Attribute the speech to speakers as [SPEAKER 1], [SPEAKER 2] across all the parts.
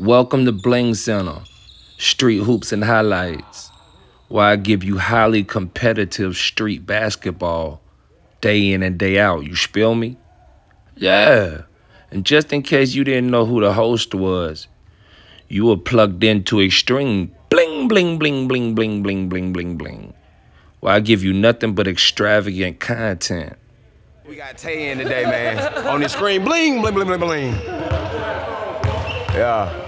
[SPEAKER 1] Welcome to Bling Center, Street Hoops and Highlights, where I give you highly competitive street basketball day in and day out. You spill me? Yeah. And just in case you didn't know who the host was, you were plugged into extreme bling, bling, bling, bling, bling, bling, bling, bling, bling. Where I give you nothing but extravagant content.
[SPEAKER 2] We got Tay in today, man. On the screen, bling, bling, bling, bling, bling. Yeah.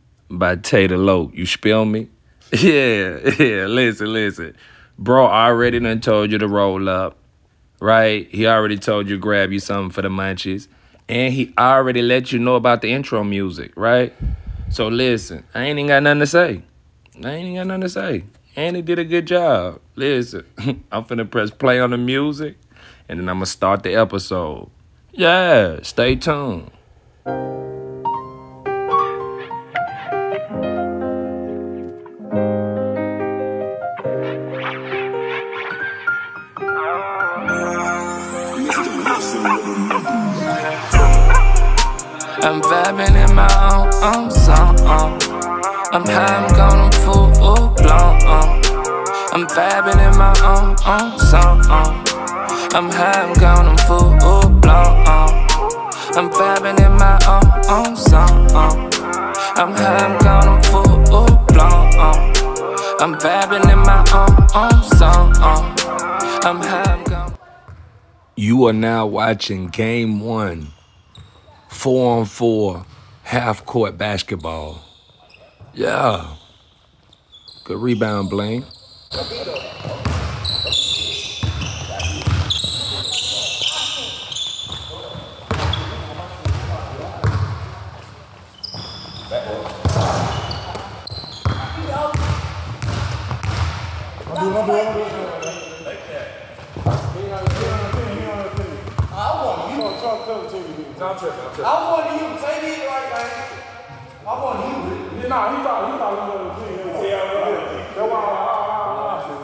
[SPEAKER 1] by Tater Low. You spill me? Yeah, yeah, listen, listen. Bro already done told you to roll up, right? He already told you grab you something for the munchies. And he already let you know about the intro music, right? So listen, I ain't even got nothing to say. I ain't even got nothing to say. And he did a good job. Listen, I'm finna press play on the music, and then I'm gonna start the episode. Yeah, stay tuned.
[SPEAKER 3] I'm vibing in my own, own. Uh. I'm high, I'm gone, I'm full blown. I'm vibing in my own, own. Uh. I'm high, I'm gone, I'm full blown. I'm vibing in my own, own. Uh. I'm high, I'm gone, I'm full blown. I'm vibing in my own, own. Uh. I'm high.
[SPEAKER 1] You are now watching game one, four on four, half court basketball. Yeah. Good rebound, Blaine. cover to do. I'm tripping, I'm tripping.
[SPEAKER 2] I want you to take it. I want. Yeah,
[SPEAKER 4] nah, he thought, he thought he was going to do it. Yeah, right. That's why I'm out. I'm.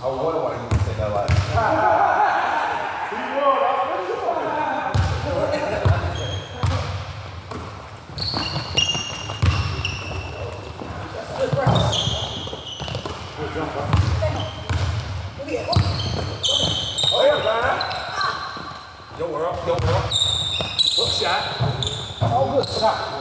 [SPEAKER 2] I wonder why you said that like.
[SPEAKER 4] 来。高个子看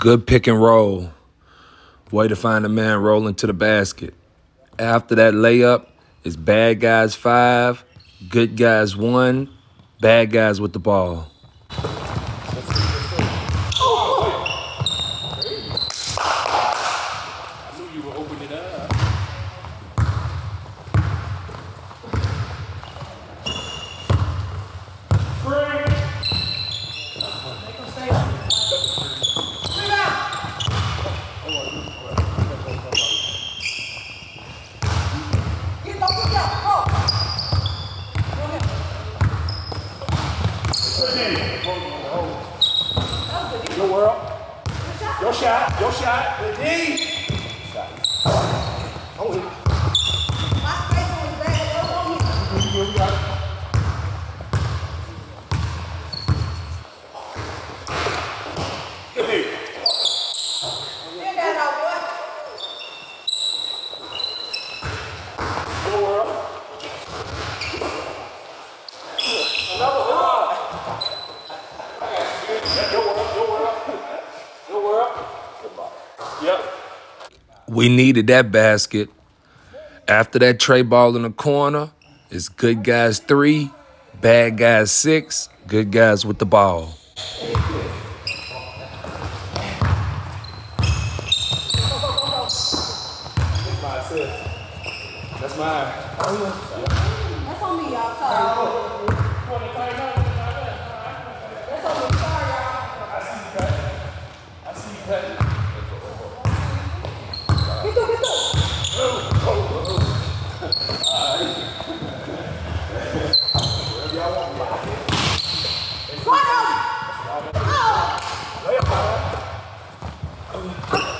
[SPEAKER 4] Good
[SPEAKER 1] pick and roll. Way to find a man rolling to the basket. After that layup, it's bad guys five, good guys one, bad guys with the ball.
[SPEAKER 4] I knew you were opening it up. Your world. Your shot. Your shot. Indeed. Oh,
[SPEAKER 1] We needed that basket. After that tray ball in the corner, it's good guys three, bad guys six, good guys with the ball.
[SPEAKER 4] That's mine.
[SPEAKER 5] That's on me, y'all. Sorry. That's on me. Sorry, y'all.
[SPEAKER 4] I see you cutting. I see you cutting.
[SPEAKER 5] Get through, get through. Go on. Oh.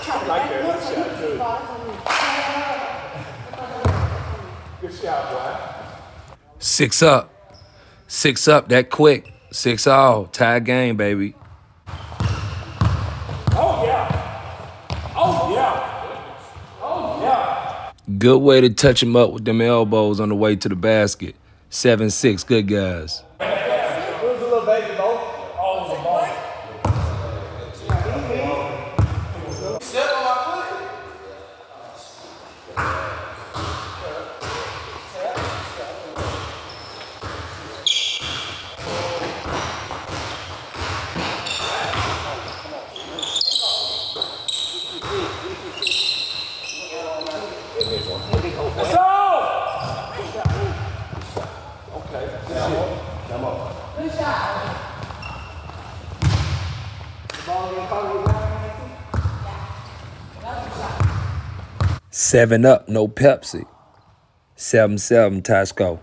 [SPEAKER 4] I like that. Good shot, too. Good shot, boy.
[SPEAKER 1] Six up. Six up that quick. Six all. Tie game, baby.
[SPEAKER 4] Oh, yeah. Oh, yeah. Oh, yeah.
[SPEAKER 1] Good way to touch him up with them elbows on the way to the basket. Seven six, good guys. 7 Up, no Pepsi. 7 7 Tasco.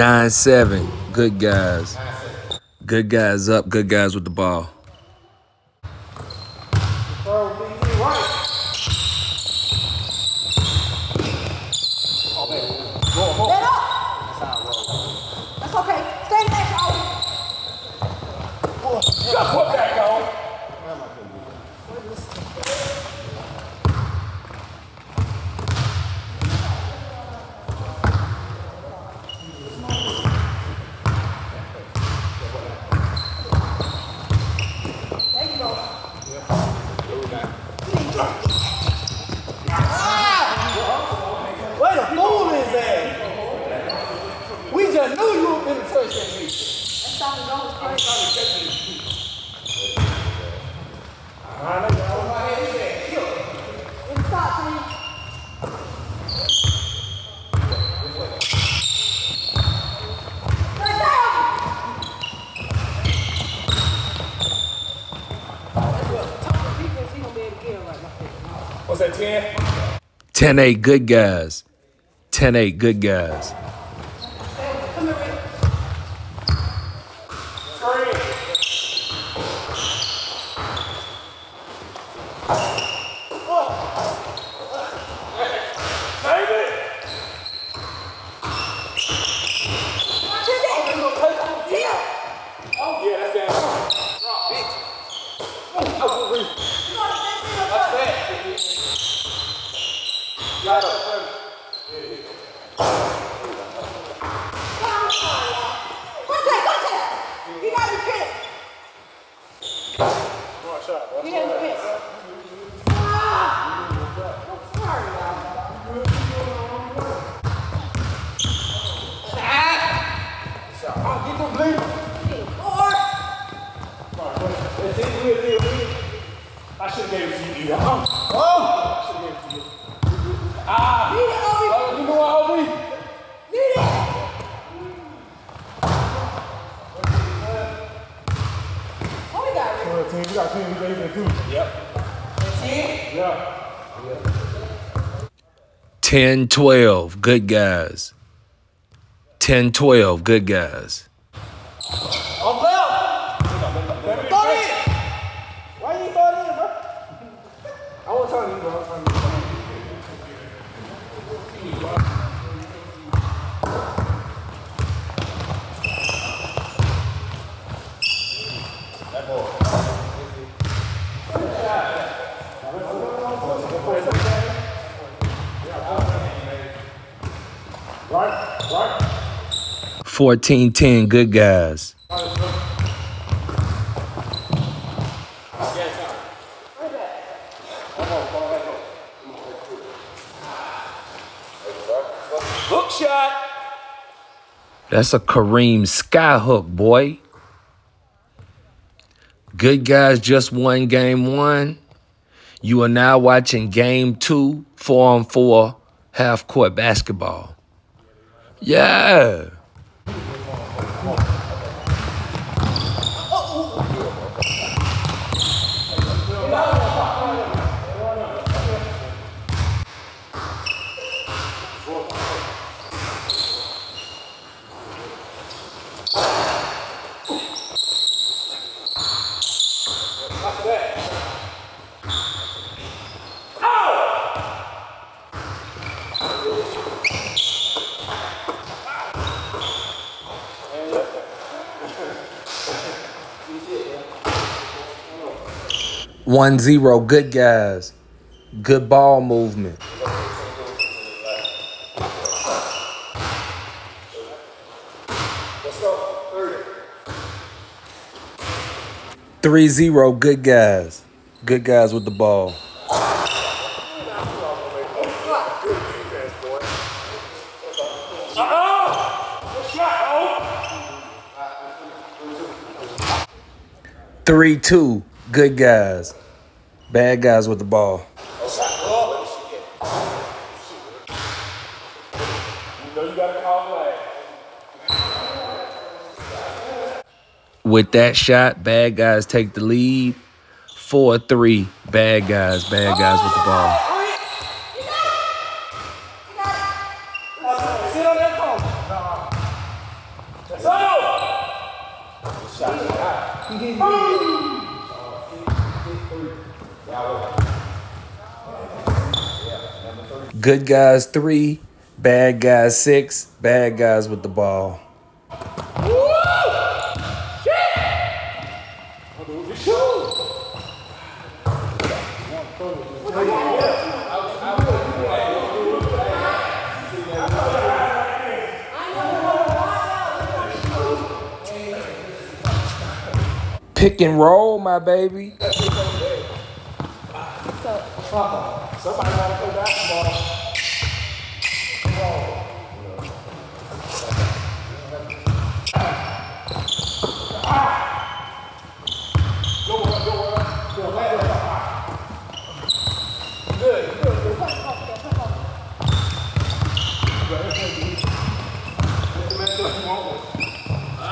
[SPEAKER 1] Nine seven, good guys. Good guys up, good guys with the ball.
[SPEAKER 5] Let up. That's okay. Stay back, y'all.
[SPEAKER 4] You got put back on.
[SPEAKER 5] There you go.
[SPEAKER 6] Where the fool is at? We just knew you were finna touch that bitch.
[SPEAKER 5] Let's stop and go. It's crazy. It's stop, please. Let's go.
[SPEAKER 4] What's that, 10?
[SPEAKER 1] 10 8, good guys. 10 8, good guys.
[SPEAKER 5] Come here, Rick.
[SPEAKER 4] Save it.
[SPEAKER 5] Watch it, Nick. Yeah.
[SPEAKER 4] Oh, yeah, that's down.
[SPEAKER 5] You want to stay still, bro. Contact, contact. You gotta be picked. You gotta be picked. Ah! I'm sorry, y'all. Or
[SPEAKER 4] I should have gave it to you, Eda. Oh! I should have gave it to you.
[SPEAKER 5] need it, Obi.
[SPEAKER 4] You know what, Obi?
[SPEAKER 5] Need it. Obi got it.
[SPEAKER 4] Team, we got 10, we gave it too. Yep.
[SPEAKER 1] 10 12, good guys. 10 12, good guys.
[SPEAKER 4] Off left. Throw it in. Why you throw it in, bro? I wasn't telling you, bro. I was telling you.
[SPEAKER 6] Right, right.
[SPEAKER 1] 14 10, good guys.
[SPEAKER 6] Hook shot.
[SPEAKER 1] That's a Kareem skyhook, boy. Good guys just won game one. You are now watching game two, four on four, half court basketball. Yeah. One zero, good guys. Good ball movement. Three zero, good guys. Good guys with the ball. Three two, good guys. Bad guys with the ball. With that shot, bad guys take the lead. Four three, bad guys, bad guys with the ball.
[SPEAKER 6] Sit on that phone. That's all.
[SPEAKER 1] Good guys three, bad guys six, bad guys with the ball. Pick and roll, my baby.
[SPEAKER 4] Somebody gotta play basketball.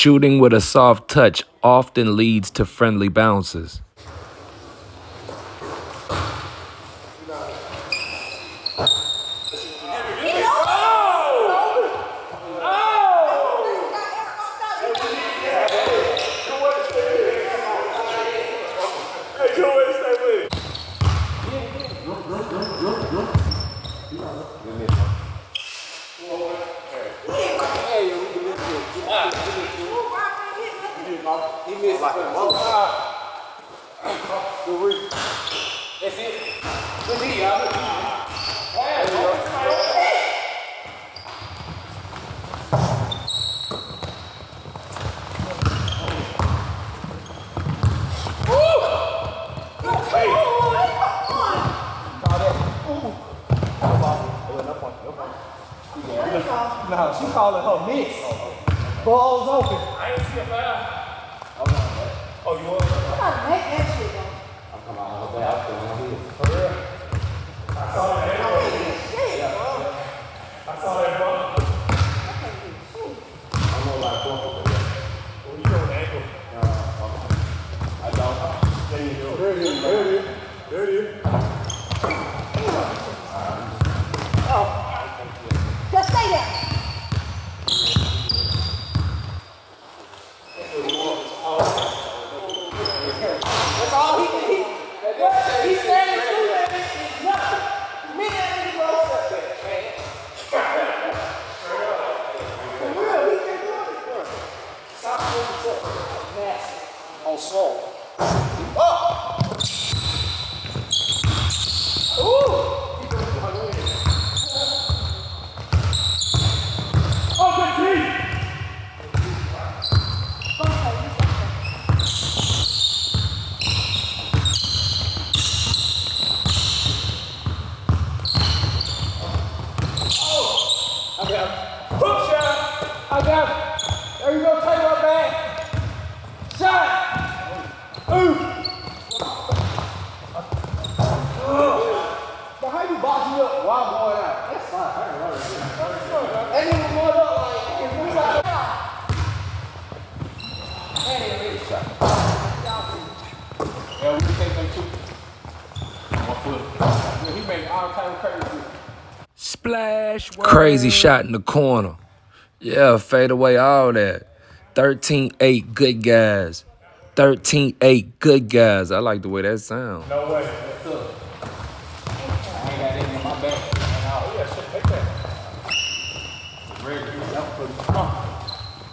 [SPEAKER 1] Shooting with a soft touch often leads to friendly bounces.
[SPEAKER 6] Hey, good way to stay with it. No, she calling her miss. Balls open.
[SPEAKER 4] I ain't see a foul. Oh, you want?
[SPEAKER 5] I'm trying to make that shit though.
[SPEAKER 4] For real? I saw that.
[SPEAKER 5] Shit.
[SPEAKER 4] I saw that bump.
[SPEAKER 5] Shoot.
[SPEAKER 4] What you doing, ankle?
[SPEAKER 6] There it is. There it is. There it is.
[SPEAKER 5] Just stay there. That's all he can. He, what he's standing to that is nothing. Me and him go up there. For real, he can do it. Stop moving up. Nasty. On slow.
[SPEAKER 6] Hook shot. I got it. There you go. Take her back. Shot. Ooh. But how you box me up while I'm going out? That's fine. I ain't worried. And then going up like, if we got Yeah, we can take them too. One foot. Yeah, he made all kind of crazy.
[SPEAKER 1] Splash. Crazy shot in the corner. Yeah, fade away all that. 13-8 good guys. 13-8 good guys. I like the way that sounds.
[SPEAKER 4] No way.
[SPEAKER 6] I ain't got anything in my back.
[SPEAKER 4] Oh, yeah, shit, take that.
[SPEAKER 6] Ready to use that for the pump.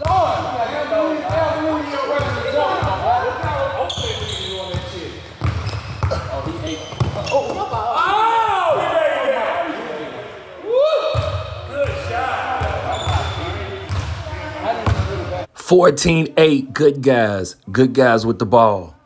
[SPEAKER 6] Lord, you got every every year ready to jump.
[SPEAKER 4] Hopefully, we doing that shit.
[SPEAKER 6] Oh, he ate.
[SPEAKER 4] Oh, he made that. Woo! Good shot.
[SPEAKER 1] 14-8 good guys. Good guys with the ball.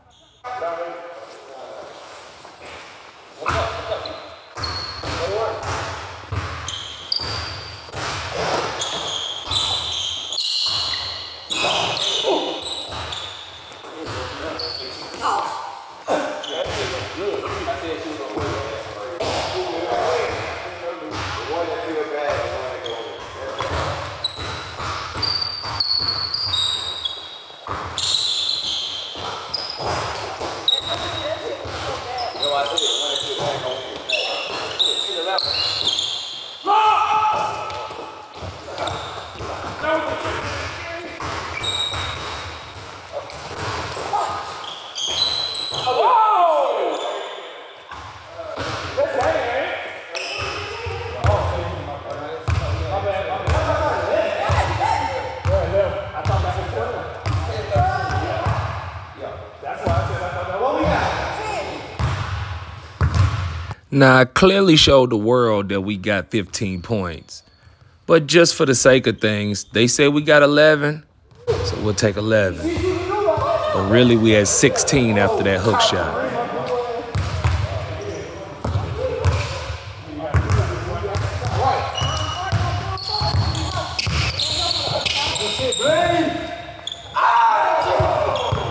[SPEAKER 1] Now, I clearly showed the world that we got 15 points. But just for the sake of things, they say we got 11, so we'll take 11. But really, we had 16 after that hook shot.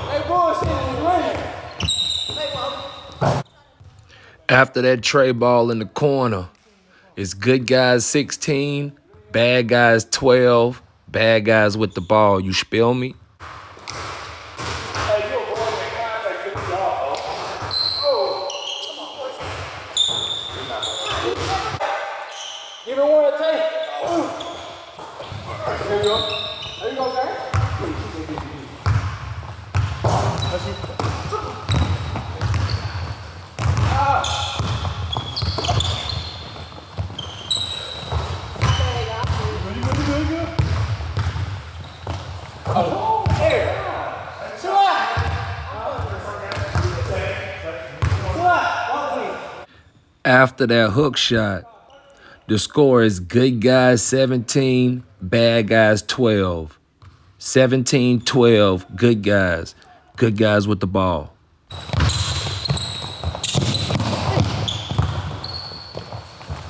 [SPEAKER 6] Hey, bullshit in the lane.
[SPEAKER 1] After that tray ball in the corner, it's good guys 16, bad guys 12, bad guys with the ball. You spill me?
[SPEAKER 4] Hey, you avoid that contact 50 off.
[SPEAKER 6] Give me one to take. Ooh. There you go. There you go, James. That's you. Ah. You good, you good, you good? Oh, there. Chill out. Chill out. Walk me.
[SPEAKER 1] After that hook shot, the score is good guys 17, bad guys 12. 17 12, good guys. Good guys with the ball.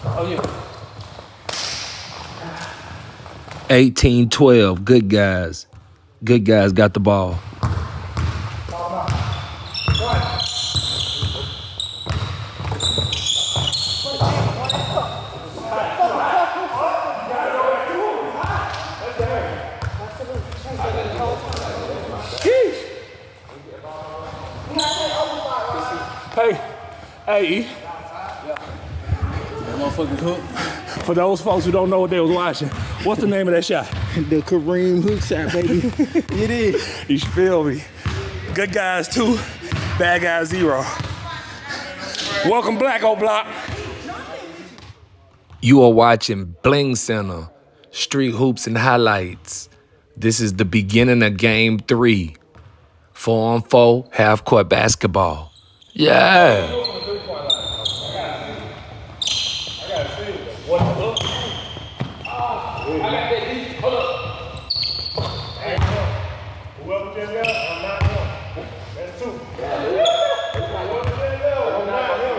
[SPEAKER 6] Oh, yeah.
[SPEAKER 1] 18-12. Good guys. Good guys got the ball.
[SPEAKER 4] Hey,
[SPEAKER 6] Motherfucking hook.
[SPEAKER 4] for those folks who don't know what they was watching, what's the name of that shot?
[SPEAKER 6] The Kareem hook shot, baby. it is.
[SPEAKER 4] You feel me? Good guys two, bad guys zero. Welcome Black O Block.
[SPEAKER 1] You are watching Bling Center, Street Hoops and Highlights. This is the beginning of game three. Four on four, half court basketball. Yeah.
[SPEAKER 2] Whoever just left, I'm not him. That's two. Whoever just left, I'm not him.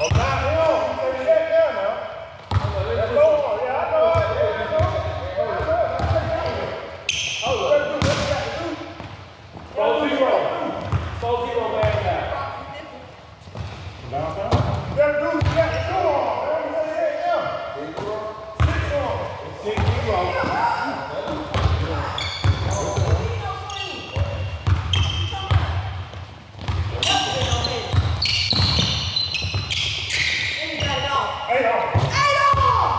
[SPEAKER 2] I'm not him. You say that there now. Let's go on. Yeah, I know it. Yeah, I know it. Four zero. Four zero bad guy. That dude got the two on. Let me say that, yeah. Six on. Six zero. Eight on.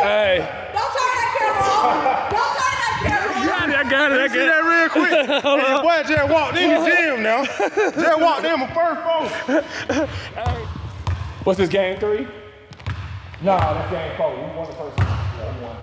[SPEAKER 4] Hey,
[SPEAKER 5] Don't turn that camera off. Don't turn that camera off.
[SPEAKER 4] got it, I got it, I
[SPEAKER 2] See that real quick. hey, your boy just walked in the gym now. Just walked in my first phone.
[SPEAKER 4] What's this game three? No, that's game four. We won the first one. Yeah, we won.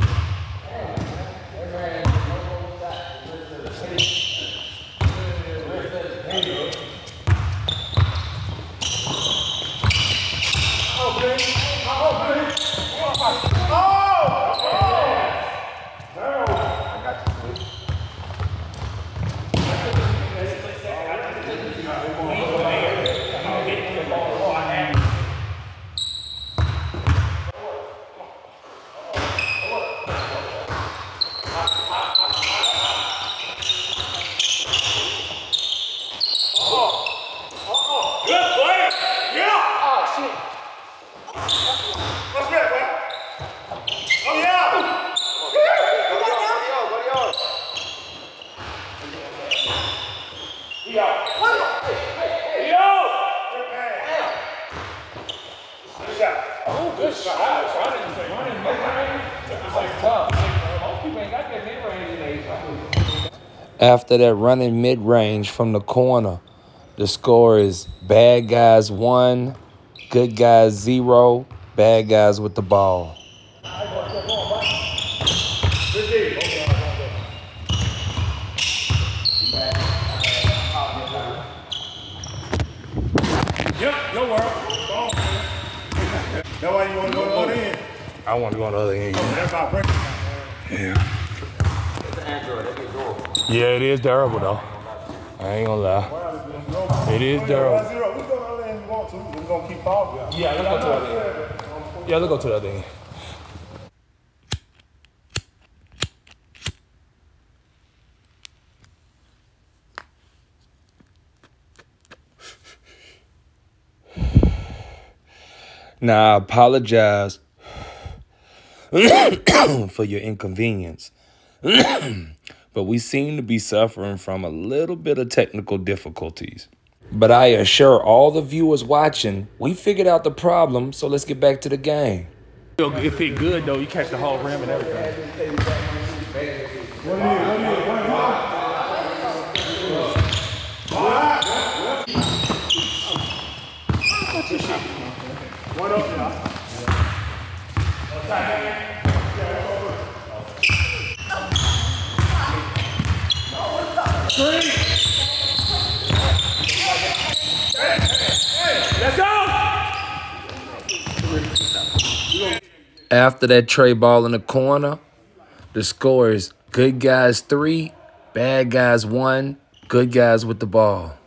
[SPEAKER 2] Good play. Yeah.
[SPEAKER 6] Oh, shit.
[SPEAKER 2] What's that, man? Oh, yeah. He out. He out. Good pass. Good shot.
[SPEAKER 4] Oh, good shot. Running, running mid-range. It's like tough. Most people ain't got that mid-range in these.
[SPEAKER 1] After that running mid range from the corner, the score is bad guys one, good guys zero, bad guys with the ball.
[SPEAKER 4] Yep, your world.
[SPEAKER 2] That's why you want to go on in.
[SPEAKER 4] I want to go on the other end.
[SPEAKER 2] That's our break.
[SPEAKER 4] Yeah. Yeah, it is durable though. I ain't gonna lie. It is durable. Yeah, let's go to other end. Yeah, let's go to other end.
[SPEAKER 1] Now, I apologize for your inconvenience. but we seem to be suffering from a little bit of technical difficulties. But I assure all the viewers watching, we figured out the problem, so let's get back to the game.
[SPEAKER 4] It fit good though. You catch the whole rim and everything. Let's go!
[SPEAKER 1] After that tray ball in the corner, the score is good guys three, bad guys one, good guys with the ball.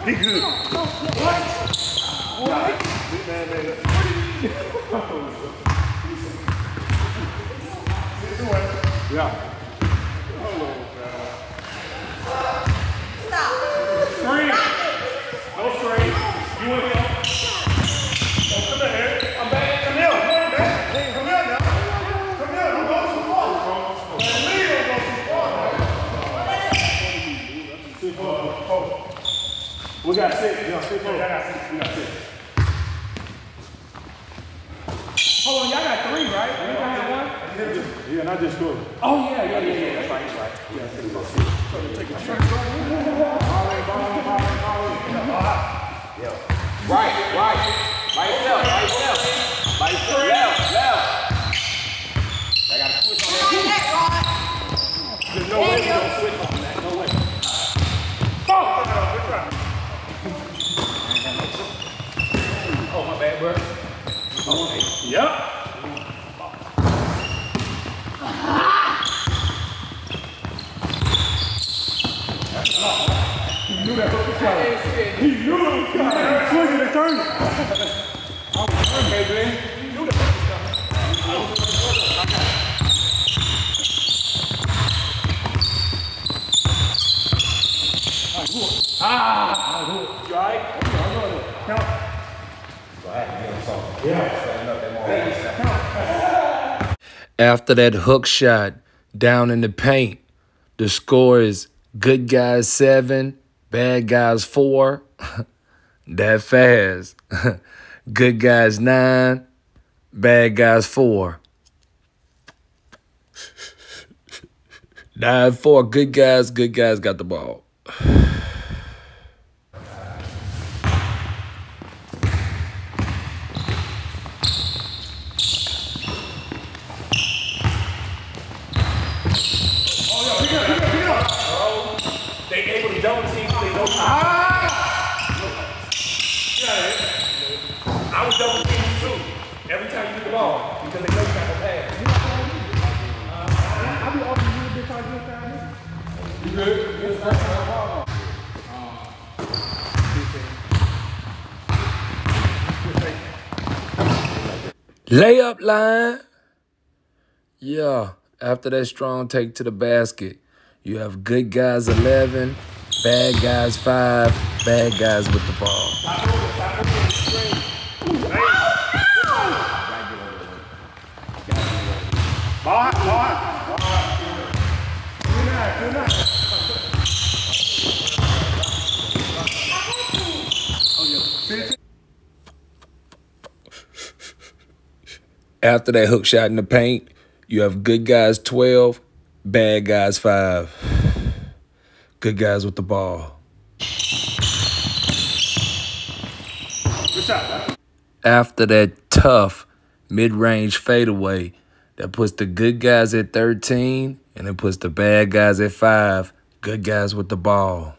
[SPEAKER 4] Shot. He good. What? What? Big man, man. Yeah. Screen. No screen. You in here. Don't come in here. I'm back. Come here. Come here, man. Hey, come here now. Come here. Don't go too far. Man, Lee don't go too far, man. Six, four, four. We got six. Yeah, six, four. I got six. We got six. Hold on, y'all got three, right? You got have one? Yeah, not just good. Oh, yeah, yeah, yeah, yeah. That's right, that's right. Yeah, take it. So you take a shot. All right.
[SPEAKER 2] Right, right. By yourself, by yourself. By yourself. Left, left. I gotta switch on that.
[SPEAKER 5] Like that, Rod.
[SPEAKER 2] No way we don't switch on that. No way.
[SPEAKER 4] Fuck! Good try.
[SPEAKER 2] Oh, my bad, bro.
[SPEAKER 4] Yep. He knew that hook was coming. He knew it was coming. Swinging and turning.
[SPEAKER 2] Okay, Glenn.
[SPEAKER 4] You alright? Count.
[SPEAKER 1] After that hook shot down in the paint, the score is good guys seven, bad guys four. that fast. good guys nine, bad guys four. Nine four, good guys, good guys got the ball.
[SPEAKER 4] They able to double team, they go I was double teaming too. Every time you get the ball, because they know you got the pass. I be open you a bit trying to get down You good? Yes, that's my ball.
[SPEAKER 1] Layup line. Yeah, after that strong take to the basket, you have good guys 11, bad guys 5, bad guys with the ball.
[SPEAKER 4] Ball, ball. Good night, good night.
[SPEAKER 1] After that hook shot in the paint, you have good guys 12, bad guys 5. Good guys with the ball.
[SPEAKER 4] Shot.
[SPEAKER 1] After that tough mid range fadeaway that puts the good guys at 13 and it puts the bad guys at 5. Good guys with the ball.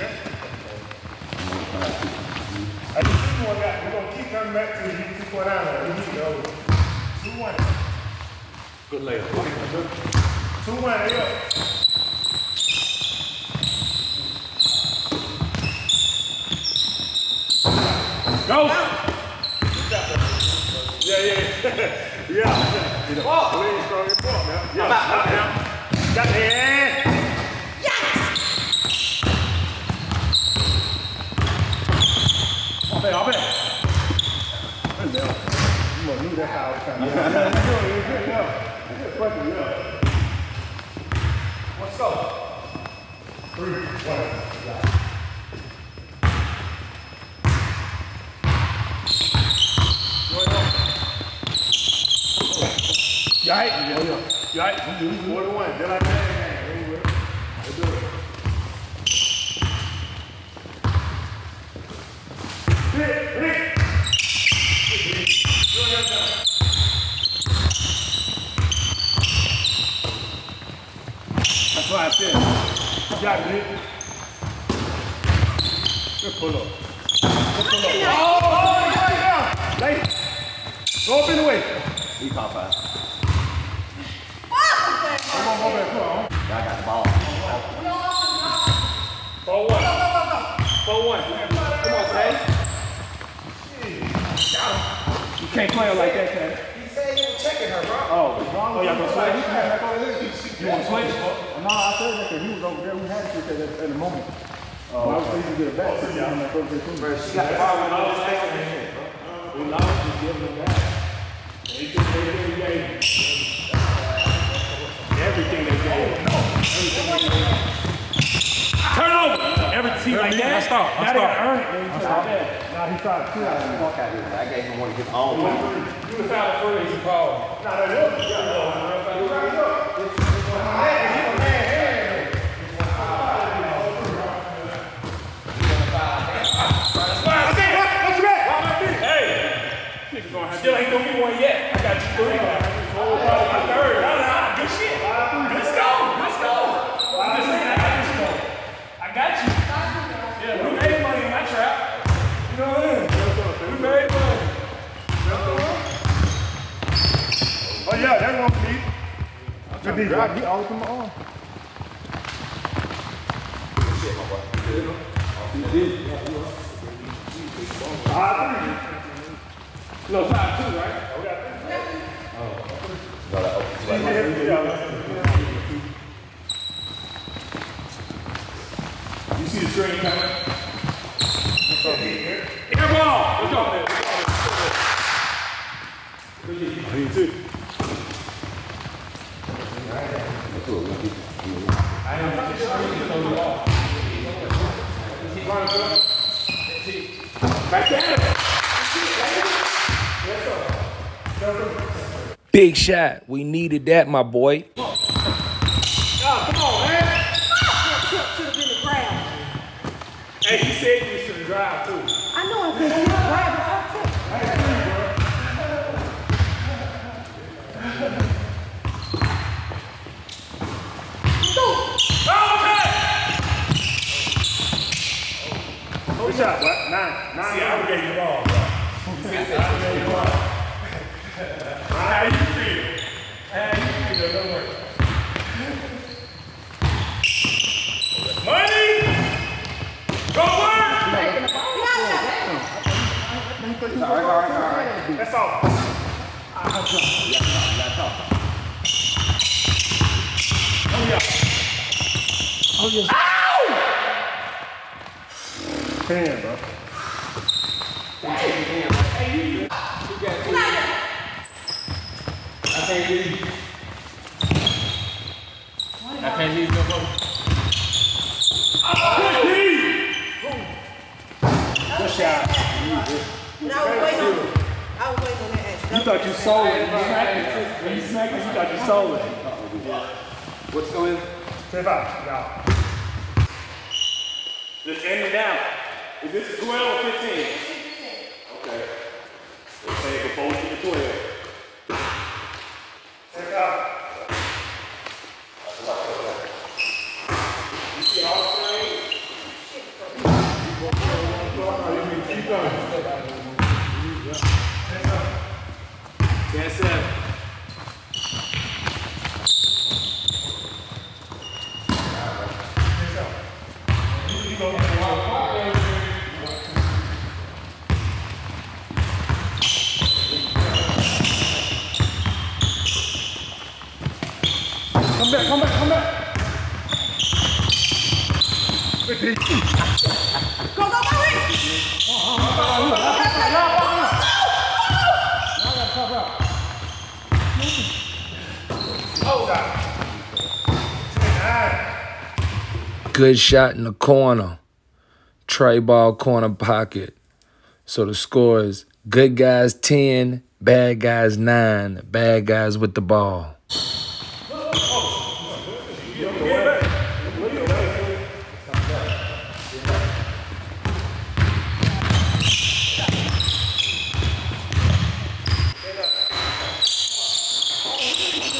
[SPEAKER 2] I
[SPEAKER 4] just see one guy. We're gonna keep coming back to you. Two point out there. We need to go. Two one. Good layup. Two one. Hey up. Go. Yeah, yeah, yeah. yeah. Get the ball. Lean strong your ball, man. Yeah. I'm out, now. Got it. I'll bet, I'll bet. Good deal. You must knew that's how it was coming. Yeah, yeah, yeah, yeah, yeah. Yeah. Let's go. Three, one. You alright? Yeah, yeah. To one. Then I can. Let's do it. Hit, hit. That's why I said, you got it, Nick. Good pull up. Good pull up. Oh, oh, yeah, yeah. Late. Go up in the way.
[SPEAKER 7] He caught five.
[SPEAKER 4] Come on, come on, come on.
[SPEAKER 7] I got the ball.
[SPEAKER 4] Four one. Four one. Come on, Tay. You can't play her like that, Tay.
[SPEAKER 2] He said he was checking her, bro.
[SPEAKER 4] Oh, oh, y'all gonna switch? You want to switch? Oh, no, I said that because he was over there. We had to switch at, at the moment. Oh, I was thinking to get it back. So I'm not going to say
[SPEAKER 2] Bro, she got the ball with no mistake on the head, bro.
[SPEAKER 4] We lost, just give them back. They took everything they gave. Everything they gave. Everything they gave. Turn over. Every team like that. I stop. I now earn it. Then you turn like that. Now he tried to two out of it.
[SPEAKER 7] Fuck out here. I gave him one of his own.
[SPEAKER 4] You was out of first. You called. Nah, that was. Still ain't gonna get one yet. I got you three. I third. No, no, good shit. Let's go. Let's go. I'm just saying, I got this one. I got you. Yeah, we made money in my trap. You know what I mean? We made money. Oh yeah, that's one for me. Good deal. He always come on. No, five two, right? Oh, we got You see the screen coming? Air ball! Let's go. Too. Back down.
[SPEAKER 1] Big shot. We needed that, my boy.
[SPEAKER 4] Oh, come on, man.
[SPEAKER 5] Should have been the ground.
[SPEAKER 4] Hey, he said you should drive too.
[SPEAKER 5] I know it could have been the ground. but I took it. Shoot.
[SPEAKER 4] Okay. Shot, what? Nine. Nine.
[SPEAKER 2] See, I would gave you the ball, bro. I gave you the ball. How you feel? How you feel? Don't worry. Money! Go work!
[SPEAKER 7] All right, all right, all right.
[SPEAKER 2] That's all. Oh, yeah.
[SPEAKER 4] Oh, Ten, bro.
[SPEAKER 7] I can't leave. I can't leave no more.
[SPEAKER 4] Good shot.
[SPEAKER 5] And I was waiting on, I was waiting on that action.
[SPEAKER 4] You thought you sold it. When you smacked it, you smacked it, you thought you sold it.
[SPEAKER 7] What's going?
[SPEAKER 2] Ten five. Now.
[SPEAKER 4] Just end it down. Is this 12 or 15? Okay. Let's say before we get to 12.
[SPEAKER 2] Ten five.
[SPEAKER 4] Ten seven. Come back, come back, come back.
[SPEAKER 5] Go, go, go,
[SPEAKER 1] Good shot in the corner. Trey ball corner pocket. So the score is good guys 10, bad guys 9, bad guys with the ball.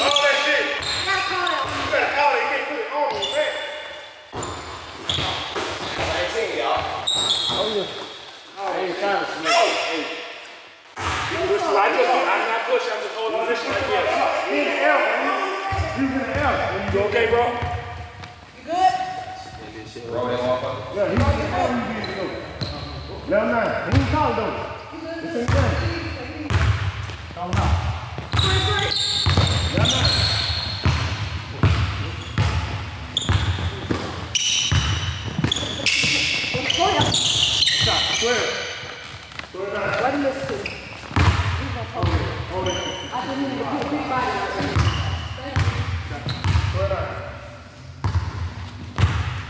[SPEAKER 2] All that shit.
[SPEAKER 5] Gotta call that one.
[SPEAKER 2] You better call it. You can't put it on me, man.
[SPEAKER 4] Push, I just, I'm not pushing, I'm just holding position like this.
[SPEAKER 2] You in the air, man. You in the air.
[SPEAKER 4] You okay, bro?
[SPEAKER 5] You good?
[SPEAKER 4] Yeah, he's on you to go. Level nine. He ain't calling though. This ain't done. Call him out. Level nine. Stop. Square.
[SPEAKER 5] What did you see? I didn't even put a big body on it.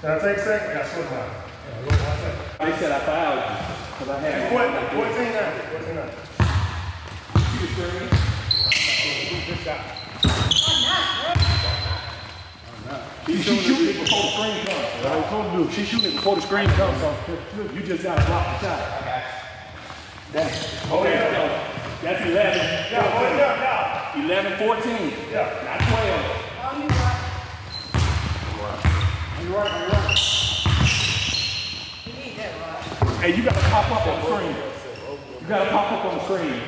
[SPEAKER 2] Can I take a second? I got switch now.
[SPEAKER 4] They said I fouled you because I had.
[SPEAKER 2] What? 14 now. 14 now.
[SPEAKER 4] Good shot. She, she shooting it before the screen comes. That's what I told you to do. She shooting it before the screen comes. So you just gotta block the shot. That's, oh yeah. That's 11.
[SPEAKER 2] Yeah, hold it up now.
[SPEAKER 4] 11, 14.
[SPEAKER 2] Yeah.
[SPEAKER 4] Not 12.
[SPEAKER 5] Oh, you right.
[SPEAKER 4] You right, you right.
[SPEAKER 5] You need that, right?
[SPEAKER 4] Hey, you gotta pop up on the screen. You gotta pop up on the screen. You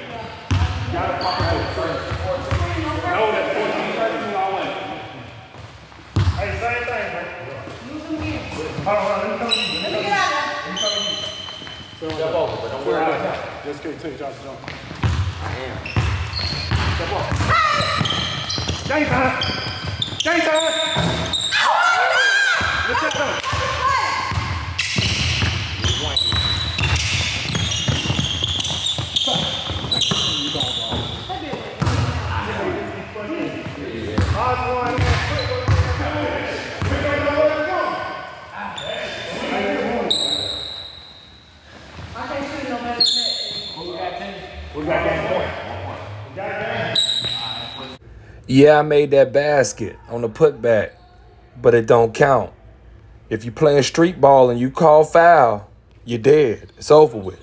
[SPEAKER 4] gotta pop up on the screen. No, that's 14, 13 all in.
[SPEAKER 2] Hey, same thing, man.
[SPEAKER 5] Use them again.
[SPEAKER 2] Hold on. Let me come to you.
[SPEAKER 5] Let me get out of there.
[SPEAKER 2] Let me come to you. Jump over, but don't worry about that.
[SPEAKER 4] Just can't take Josh jump.
[SPEAKER 2] Game time. Game time. What's that though?
[SPEAKER 5] I can't see no better than that.
[SPEAKER 1] Yeah, I made that basket on the putback, but it don't count. If you playing street ball and you call foul, you're dead. It's over with.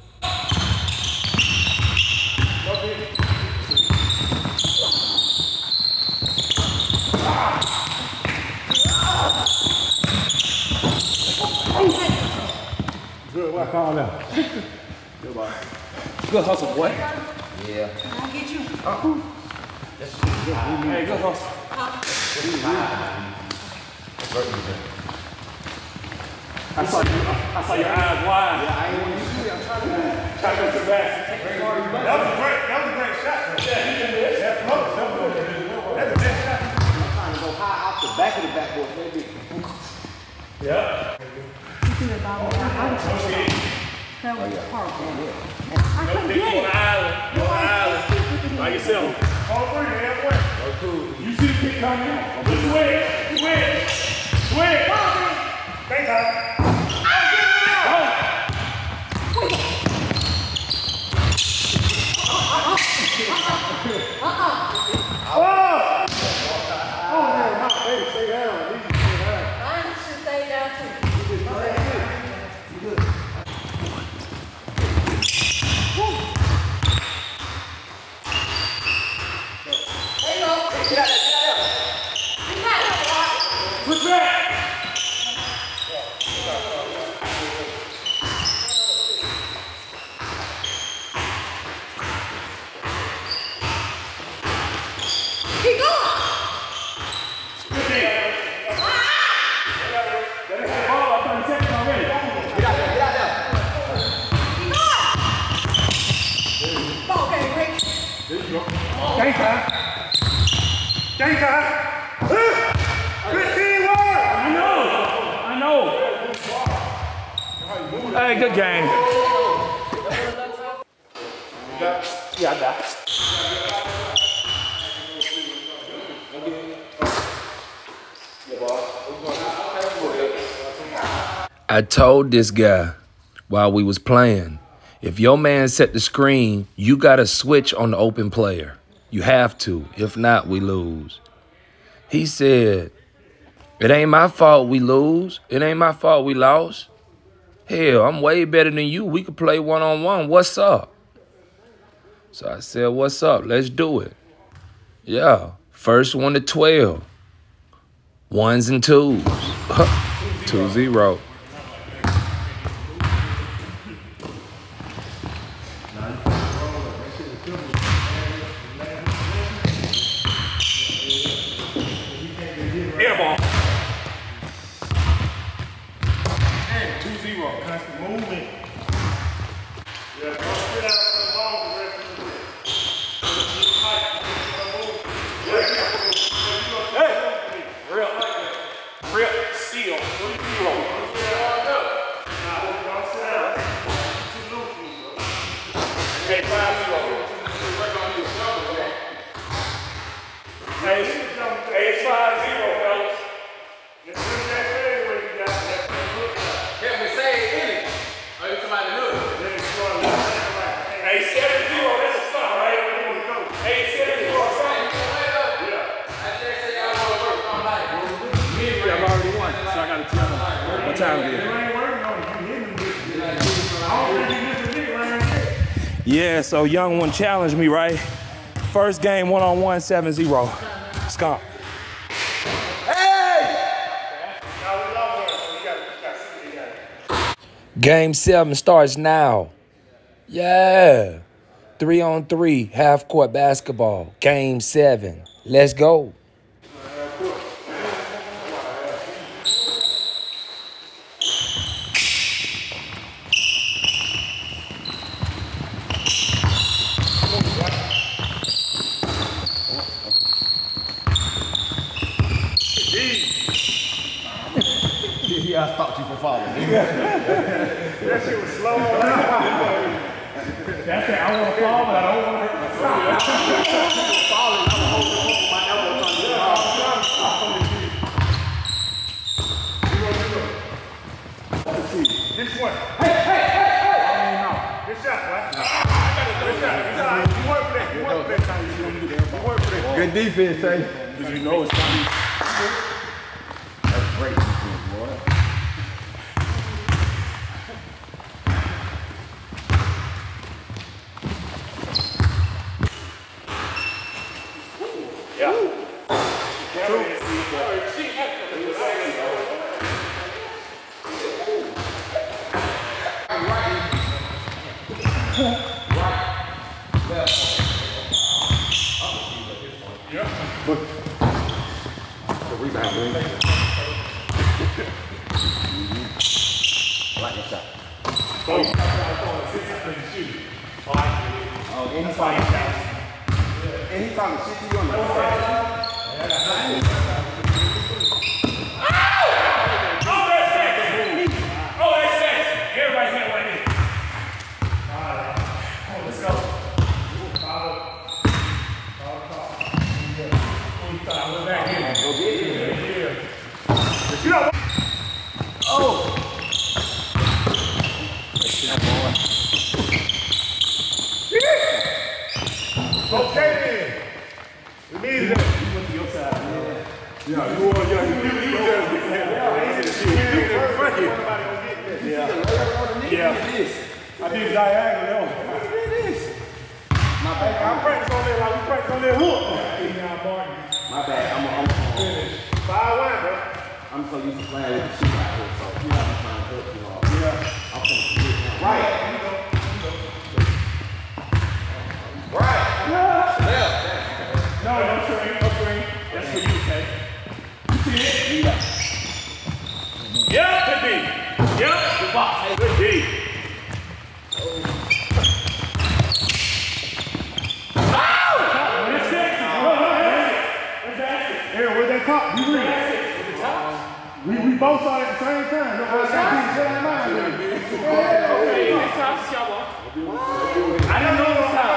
[SPEAKER 4] Good, well, calm down.
[SPEAKER 7] Good hustle, boy.
[SPEAKER 5] I'll get you.
[SPEAKER 7] Hey, good hustle.
[SPEAKER 4] I saw you. I saw your eyes wide. Yeah, I ain't want to see. I'm trying to try to go to the basket.
[SPEAKER 2] That was a great, that was a great shot. Yeah, he did this. That's close. That was a- That's the best shot.
[SPEAKER 7] Trying to go high off the back of the backboard, maybe.
[SPEAKER 2] Yeah.
[SPEAKER 5] You see the ball. I I was so That was oh, hard. I couldn't get
[SPEAKER 2] you on
[SPEAKER 5] it.
[SPEAKER 2] island. You on the island. By yourself. All three, halfway. Oh, cool. You see the pick coming. Just swing. Swing. Swing. Game time.
[SPEAKER 5] Mine should stay down too.
[SPEAKER 2] Switch back.
[SPEAKER 5] Keep going.
[SPEAKER 2] Switch in.
[SPEAKER 4] That is the ball. I'm 30 seconds already.
[SPEAKER 7] Get out there, get out there.
[SPEAKER 5] Keep going. Ball game, Rick.
[SPEAKER 2] Game time. Game time. Fifteen word.
[SPEAKER 4] I know. I know.
[SPEAKER 1] Hey, good game.
[SPEAKER 4] Yeah, I got.
[SPEAKER 1] I told this guy while we was playing, if your man set the screen, you gotta switch on the open player. You have to. If not, we lose. He said, It ain't my fault we lose. It ain't my fault we lost. Hell, I'm way better than you. We could play one on one. What's up? So I said, What's up? Let's do it. Yeah. First one to 12. Ones and twos. 2 0.
[SPEAKER 2] Air ball. Two zero. Constant movement. Yeah, don't sit out for the ball the rest of the way. Just tight. Hey, real, real, steal, three zero. Nah, don't sit down. Too loose for you, bro. Okay, five zero. Hey, hey, it's five zero, fellas. Let's put that fadeaway you got. Let's look at
[SPEAKER 7] Help me say it in it. Oh, you somebody new.
[SPEAKER 2] it. Hey, seven zero, that's a stop, right? Hey, seven zero, stop. Yeah.
[SPEAKER 4] I've already won, so I got to tell them what time it is.
[SPEAKER 2] You ain't working on it. You hitting them bitches. I don't think you missed a big round yet.
[SPEAKER 4] Yeah, so young one challenged me, right? First game, one on one, 7 0. Scott.
[SPEAKER 2] Now we lost her, so you got you got to see what you.
[SPEAKER 1] Game seven starts now. Yeah. Three on three, half court basketball. Game seven. Let's go.
[SPEAKER 2] I stopped you from falling.
[SPEAKER 4] That shit was slow. That's it. I want to fall, but I don't want to hurt myself.
[SPEAKER 7] Falling, I'm holding hope my elbows on the ground.
[SPEAKER 4] This one. Hey, hey, hey, hey! Good shot, boy. Good shot. Good shot. You work for that. You work for that. You work for that.
[SPEAKER 2] Good defense, Tay.
[SPEAKER 4] Because you know it's coming. Where's that cop? You read. We, we both saw it at the same time. No, I said, same mind.
[SPEAKER 3] Okay, next time, y'all. I didn't know it was top.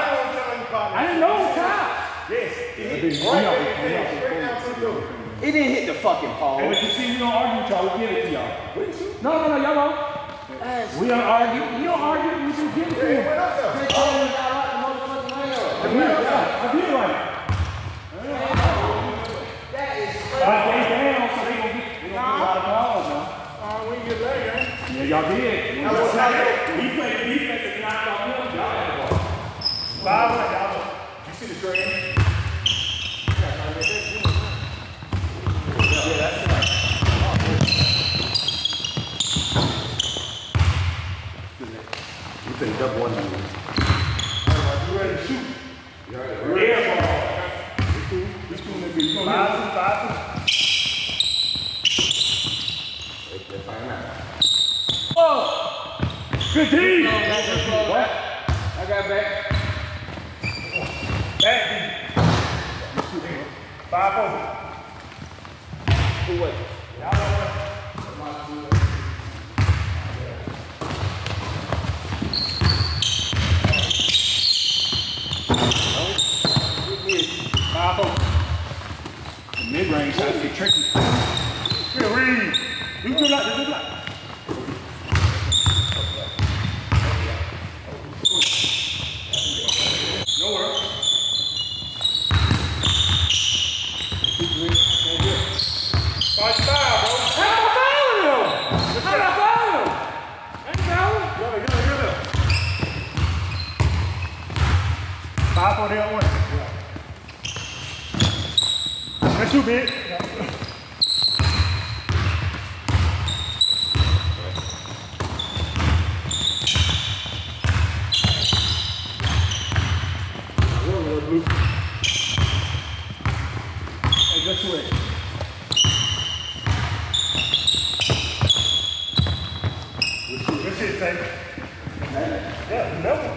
[SPEAKER 3] I didn't know it was top.
[SPEAKER 7] It didn't hit the fucking pole.
[SPEAKER 4] But you see, we don't argue with y'all. We give it to y'all.
[SPEAKER 3] No, no, no, y'all won't. We don't argue. You don't argue. We just give it to you.
[SPEAKER 4] I did like it. I they down, so they gonna get, they gonna get a lot now. Uh, we. Yeah, y'all did. He played the defense and knocked off him. Y'all had the ball. Five one, y'all. You see the train?
[SPEAKER 2] You double one of these.
[SPEAKER 4] You ready to shoot? Yeah, ball. It's cool. It's cool, nigga. You gonna five five
[SPEAKER 2] Let's find out.
[SPEAKER 4] two. Good D. What?
[SPEAKER 7] I got back.
[SPEAKER 4] Back D. Five four.
[SPEAKER 7] Who was it?
[SPEAKER 4] Y'all know what? Five four. The mid-range shots get tricky. Good read. You do like, you do like. No work. Five style, bro.
[SPEAKER 3] How am I fouling him? How am I fouling him? I ain't fouling.
[SPEAKER 4] Yo, yo, yo, yo. Five for the other one. That's you, big. Hey, guess what? Good shit, Tank. Yeah,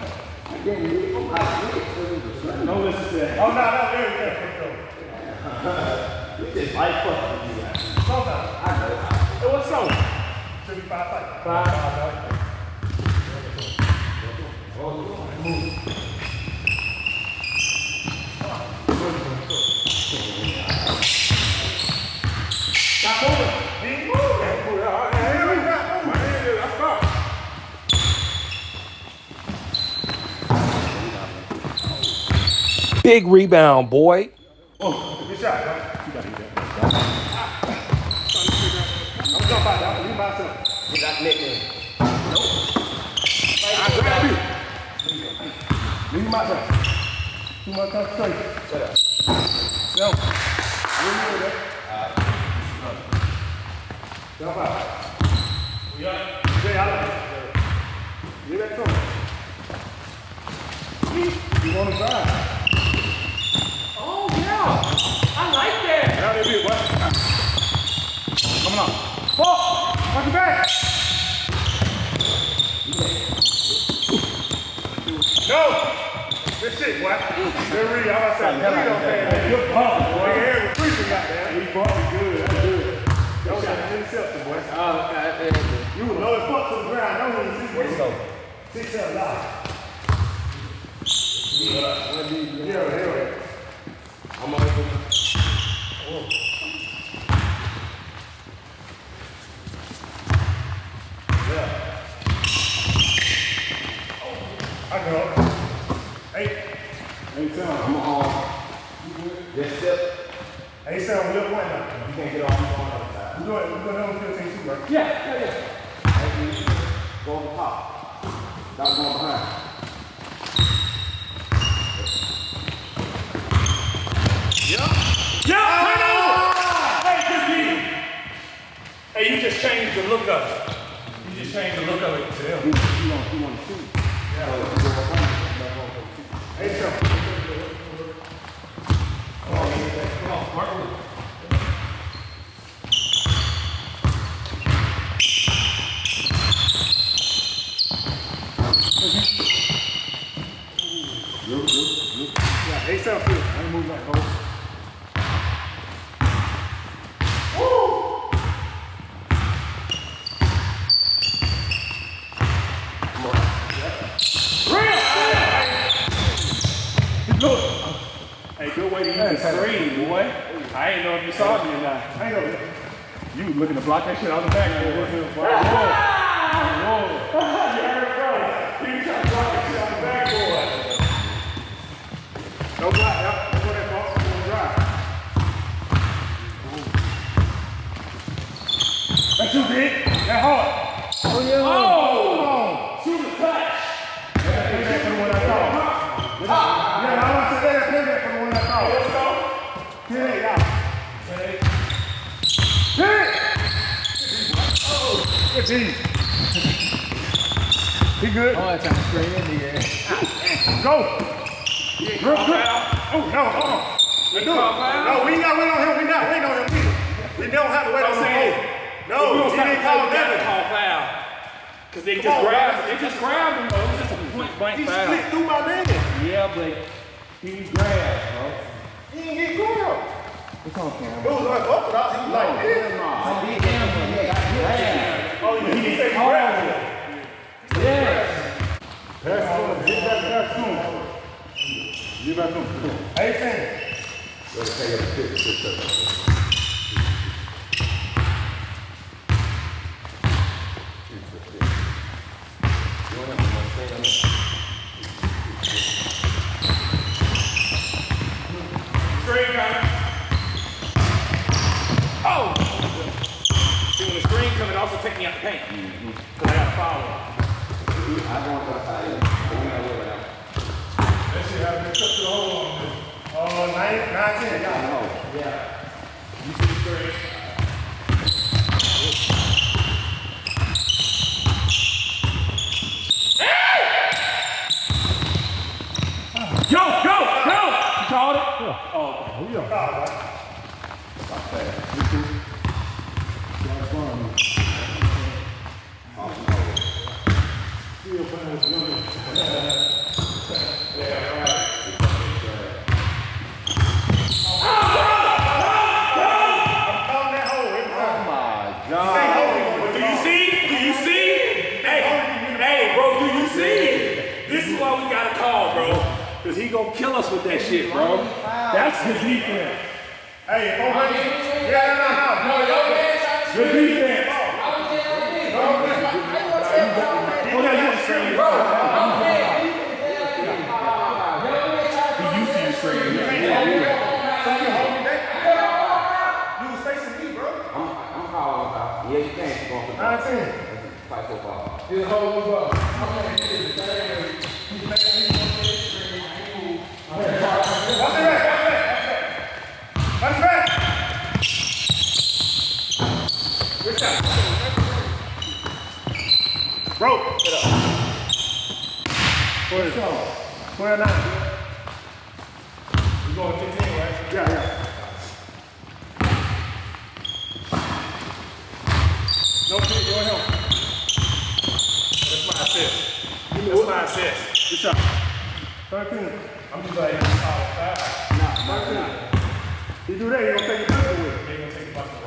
[SPEAKER 4] no. No, this is it. Oh, no, no, there you go.
[SPEAKER 7] You just like fucking you.
[SPEAKER 4] Sometimes. I know. Hey, what's up?
[SPEAKER 2] five fight. Five. Five. Stop moving. He ain't moving. I ain't not moving. I ain't- I stopped.
[SPEAKER 1] Big rebound, boy.
[SPEAKER 2] Good shot. You gotta get that. Jump out. Leave myself.
[SPEAKER 8] Got nickname.
[SPEAKER 2] I grab you. Leave myself.
[SPEAKER 8] Shut up.
[SPEAKER 2] Jump. Out. That to. You want to drive.
[SPEAKER 4] Oh, yeah. I like that.
[SPEAKER 2] Now they be what? Come on. Fuck! Watch your back! No! Good shit, boy. Good read. I'm about to say, read on that. Good bump, boy. Nigga, here with freezing got that. He bumped good. That's good. That was an interception, boy.
[SPEAKER 4] Oh, okay.
[SPEAKER 2] You was low as fuck to the ground. That was six
[SPEAKER 8] Where's go?
[SPEAKER 2] Six seven nine. Yeah, hell yeah.
[SPEAKER 8] I'm on
[SPEAKER 2] I go. Eight. Eight seven. I'm on.
[SPEAKER 8] Just step.
[SPEAKER 2] Eight seven. We up one now.
[SPEAKER 8] You can't get off. You on the other side.
[SPEAKER 2] We doing. We doing number fifteen too, right?
[SPEAKER 4] Yeah, yeah, yeah.
[SPEAKER 7] Go on the top. Stop going behind.
[SPEAKER 2] Yeah, turn over! Hey. Hey, you just changed the look of it. You just changed the look of it to them.
[SPEAKER 7] You want, you want to shoot. That's what I'm shoot.
[SPEAKER 2] Hey, sir. Yeah, hey, sir, field. I ain't move like coach. Look. Hey, good way to use the screen, boy. I ain't know if you saw me or not. I know. You looking to block that shit out the back. Whoa. Whoa. You heard it first. You trying to block that shit out the back. No block. Yep. That's what that box is going to drive. That's too big. That hard. Oh, yeah. Oh! Shoot the touch. Yeah, play that for the one I thought. Yeah, I want to say that. Play that for the one I thought. Let's go. Hit it, y'all. Hit it! Good team. He good.
[SPEAKER 4] Oh, it's on the in the air.
[SPEAKER 2] Go. Real quick. Oh, no, hold on. Let's do it. No, we ain't got to wait on him. We not waiting on him either. We don't have to wait on him. No, he didn't call nothing.
[SPEAKER 4] call foul. Because they just
[SPEAKER 2] on,
[SPEAKER 4] grabbed They just grabbed him, though. It was just a point blank
[SPEAKER 2] He
[SPEAKER 4] foul.
[SPEAKER 2] split through my man.
[SPEAKER 4] Yeah, but he grabbed, bro.
[SPEAKER 2] He didn't get grabbed.
[SPEAKER 4] It's on camera.
[SPEAKER 2] It was like up and out. He was like this.
[SPEAKER 4] I did damn
[SPEAKER 2] Oh, yeah, he didn't say he.
[SPEAKER 4] Yes.
[SPEAKER 2] Pass on. Get back, pass it on. Get back on. Hey, Sam.
[SPEAKER 4] Screen coming. Oh! See, when the screen coming, it also take me out the paint. Because I got to follow.
[SPEAKER 7] I go on the side. But we not worried about it.
[SPEAKER 2] That shit had been cut the hole on this. Uh, nine, nine, ten, y'all.
[SPEAKER 7] No.
[SPEAKER 4] Go, go, go! You called it?
[SPEAKER 2] Who you call, right? Calling that hole every time.
[SPEAKER 7] My God.
[SPEAKER 2] But do you see? Do
[SPEAKER 4] he gonna kill us with that shit, bro. That's his defense.
[SPEAKER 2] Hey, four minutes. Yeah, no, no, no.
[SPEAKER 4] Good defense. Oh, yeah, you want to screen me? He used to use screen.
[SPEAKER 2] So you hold me back. You was facing me, bro.
[SPEAKER 7] I'm, I'm calling out. Yeah, you can. You're going for the
[SPEAKER 2] Nine, ten.
[SPEAKER 7] fight football.
[SPEAKER 2] Watch it back, watch it back. Watch it back. Good shot.
[SPEAKER 4] Bro, get up. Twelve. Twelve nine.
[SPEAKER 2] We going 15, right?
[SPEAKER 4] Yeah, yeah. No kid, go help.
[SPEAKER 2] That's my assist. That's my assist.
[SPEAKER 4] Good shot. Thirteen.
[SPEAKER 2] I'm just like, oh, five.
[SPEAKER 4] Nah, thirteen. You do that, you gonna take your pistol with it.
[SPEAKER 2] They gonna take the bucket.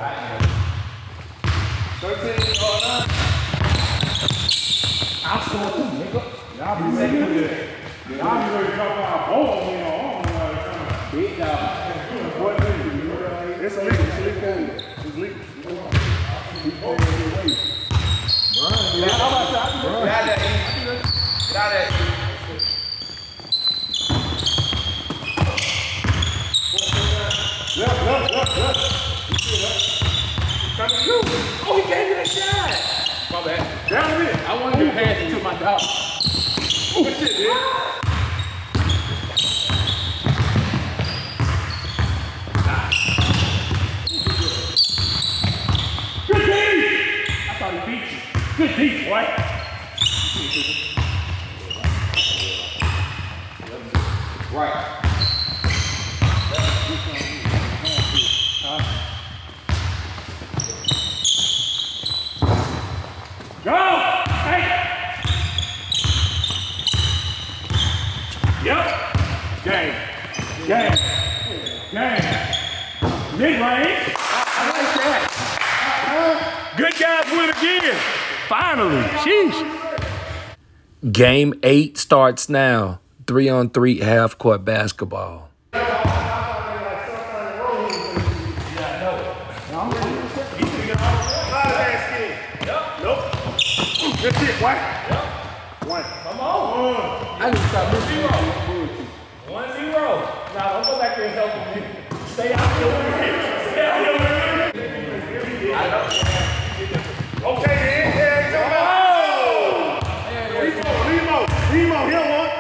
[SPEAKER 4] Thirteen. Oh, nine. I'll score too, nigga. Y'all be ready to do that. Y'all be ready to drop out a ball on me on all
[SPEAKER 7] Big dog.
[SPEAKER 4] What legal? It's legal. It's legal. It's legal.
[SPEAKER 2] Get out of there, E. Get out of there, E.
[SPEAKER 4] Left, left, left, left. You see that? Come to you.
[SPEAKER 6] Oh, he gave you that shot.
[SPEAKER 7] My bad.
[SPEAKER 4] Down a minute.
[SPEAKER 7] I wanted to pass it to my dog.
[SPEAKER 4] Good shit, dude. Good beat boy.
[SPEAKER 7] Right.
[SPEAKER 4] Go! Hey! Yep. Game. Game. Game. Mid-range. I like that. Uh-huh. Good guys win again. Finally. Sheesh.
[SPEAKER 1] Game eight starts now. Three on three half court basketball.
[SPEAKER 4] Good shit, boy. One.
[SPEAKER 6] I need to stop missing
[SPEAKER 2] One zero.
[SPEAKER 4] Nah, don't go back there and help him. Stay out here with me. Stay out here with me.
[SPEAKER 2] Okay, then. Yeah, come on.
[SPEAKER 4] Limo, Limo, Limo, here one.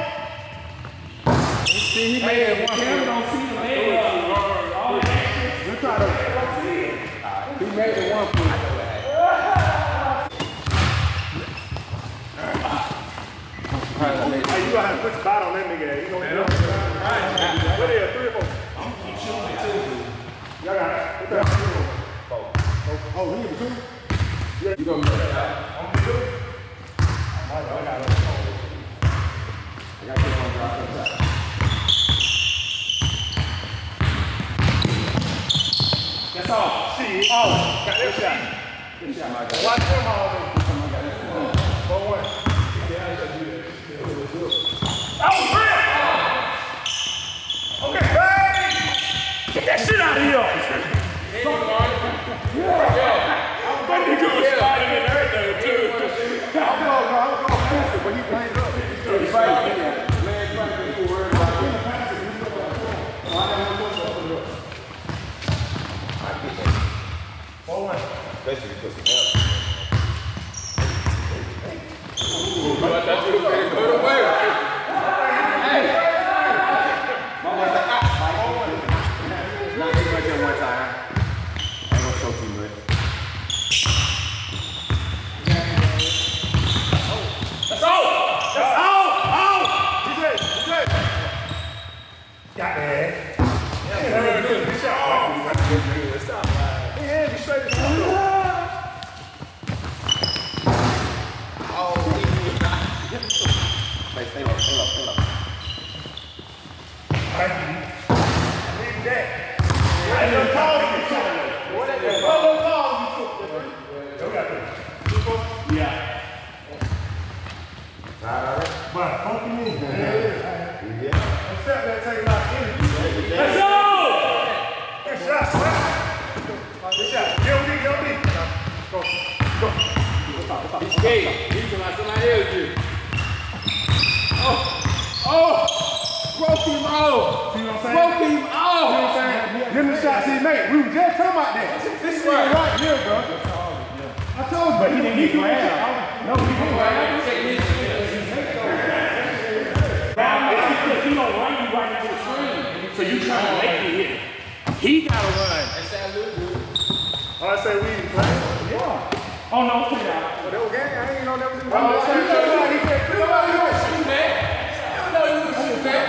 [SPEAKER 6] See, he made it one. Cam don't see the man.
[SPEAKER 4] Let's try to.
[SPEAKER 6] He made it one for you.
[SPEAKER 4] Hey, you gotta put the bot on that nigga. You know what What is it? Three or four? I'm keep shooting two. Y'all got it. What's that? Four. Oh, oh, he in two?
[SPEAKER 7] You gonna make it. I got this one drop inside.
[SPEAKER 4] That's all. See, oh, got that shot.
[SPEAKER 7] Good shot, my guy.
[SPEAKER 4] Watch them all. One. Oh, real! Okay, hey! Get that shit out of here! That nigga was sliding and everything, too.
[SPEAKER 7] I'm going, bro. I'm going past it, but he played up. He's fighting. Leg fighting. You worried about it.
[SPEAKER 2] Four one.
[SPEAKER 7] Especially because he helped. Not Stay, low, stay low, stay low.
[SPEAKER 4] Thank. Leave that. I did your call you to? Okay. Yeah. Me,
[SPEAKER 6] get me. He's gonna somebody else do. Oh, oh, broke him off.
[SPEAKER 2] See what I'm saying?
[SPEAKER 6] Broke him
[SPEAKER 2] You know what. I'm saying? Them the shots he made. We were just talking about that. This is right here, bro. I told you. But he didn't get grabbed. No, he didn't grab.
[SPEAKER 4] It's because he don't run you right into the screen. So you trying to make me hit. He gotta run.
[SPEAKER 2] Oh, I say we didn't play. Yeah.
[SPEAKER 4] Oh no, put it out.
[SPEAKER 2] But that was game. I ain't know that was in oh, the
[SPEAKER 6] Oh,
[SPEAKER 2] game.
[SPEAKER 6] you know he can't put him out here. Shoot, man. You know you was shooting, man.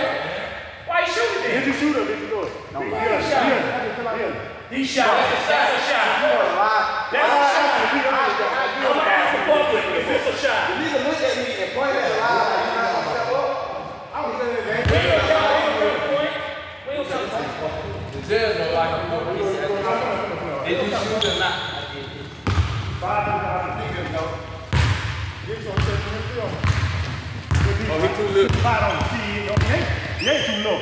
[SPEAKER 4] Why you shooting
[SPEAKER 2] Did
[SPEAKER 4] it?
[SPEAKER 2] you shoot or did you do it? No, yeah, yeah. Like yeah.
[SPEAKER 4] He shot. That's a shot. That's a shot. That's a shot. I'm gonna ask the public if it's a shot.
[SPEAKER 9] You can look at me and point at line like you're not gonna step up. I was in the game.
[SPEAKER 4] We don't don't count the point. We don't the point.
[SPEAKER 6] The judge don't like him. Did you shoot or not? Oh, he too little.
[SPEAKER 2] Spot on the key. You ain't, you ain't too low.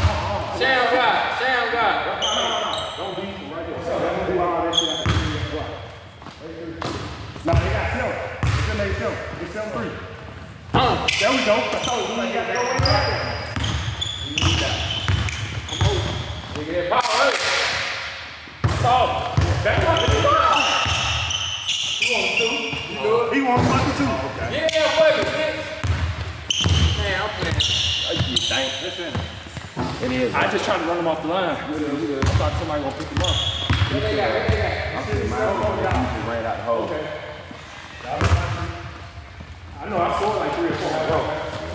[SPEAKER 6] Sound. Uh,
[SPEAKER 2] There we go. You.
[SPEAKER 4] Oh. It is. I just tried to run him off the line. I thought somebody gonna pick him up.
[SPEAKER 6] What they got? What they got?
[SPEAKER 4] I know I scored like three or four. Oh.